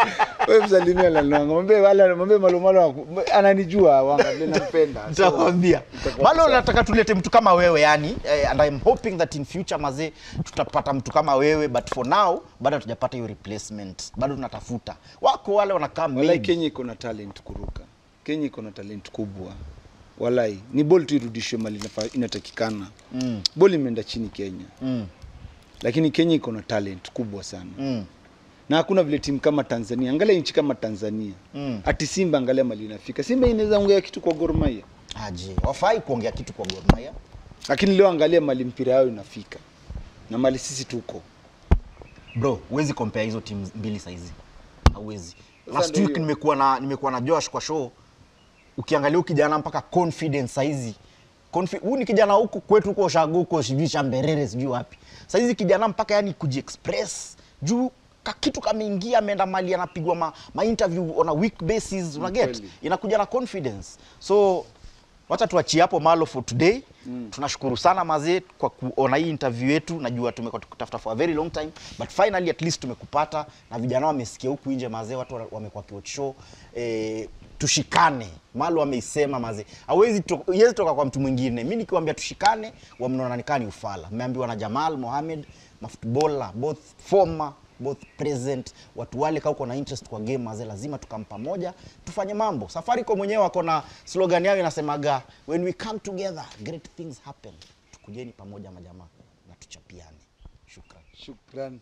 wewe msalimia lalwanga mwambie wala mwambie Malo Malo ananijua wanga mimi nampenda. *laughs* Nitakwambia. Malo nataka tulete mtu kama wewe yani eh, and I'm hoping that in future mazee tutapata mtu kama wewe but for now bado hatujapata hiyo replacement. Bado tunatafuta. Wako wale wanakaa mimi. Wala kenya iko na talent kuruka. Kenya iko na talent kubwa. Walai ni bol tu irudishwe mali inatakikana. Mm, bol imeenda chini kenya. Mm, lakini kenya iko na talent kubwa sana. Mm, na hakuna vile timu kama tanzania. Angalia nchi kama tanzania. Mm. ati simba angalia mali inafika. Simba inaweza ongea kitu kwa Gor Mahia. Aje wafai kuongea kitu kwa Gor Mahia? Lakini leo angalia mali mpira yao inafika. Na mali sisi tuko. Bro huwezi compare hizo timu mbili saizi hauwezi. Last week nimekuwa na nimekuwa na Josh kwa show. Ukiangalia ukijana kijana mpaka confidence saizi huyu ni kijana huku kwetu huko Shaguko sijui Chamberere sijui wapi. Saizi kijana mpaka yani kujiexpress. Juu ka kitu kameingia ameenda mali anapigwa ma, ma interview on a week basis una get? kweli. inakuja na confidence. So wacha tuachie hapo malo for today. Mm. tunashukuru sana mazee kwa kuona hii interview yetu. Najua tumekuwa tukitafuta for a very long time but finally at least tumekupata na vijana wamesikia huku nje mazee watu wamekuwa kiwatch show. Eh, tushikane. Malo ameisema mazee. Hawezi to, iwezi toka kwa mtu mwingine. Mimi nikiwaambia tushikane wamnaona nikani ufala. Mmeambiwa na jamal mohamed mafutbola both former both present. Watu wale kaa uko na interest kwa game maze lazima tukam pamoja tufanye mambo. Safaricom mwenyewe wako na slogan yao inasemaga when we come together great things happen. Tukujeni pamoja majamaa na tuchapiane. Shukran. Shukran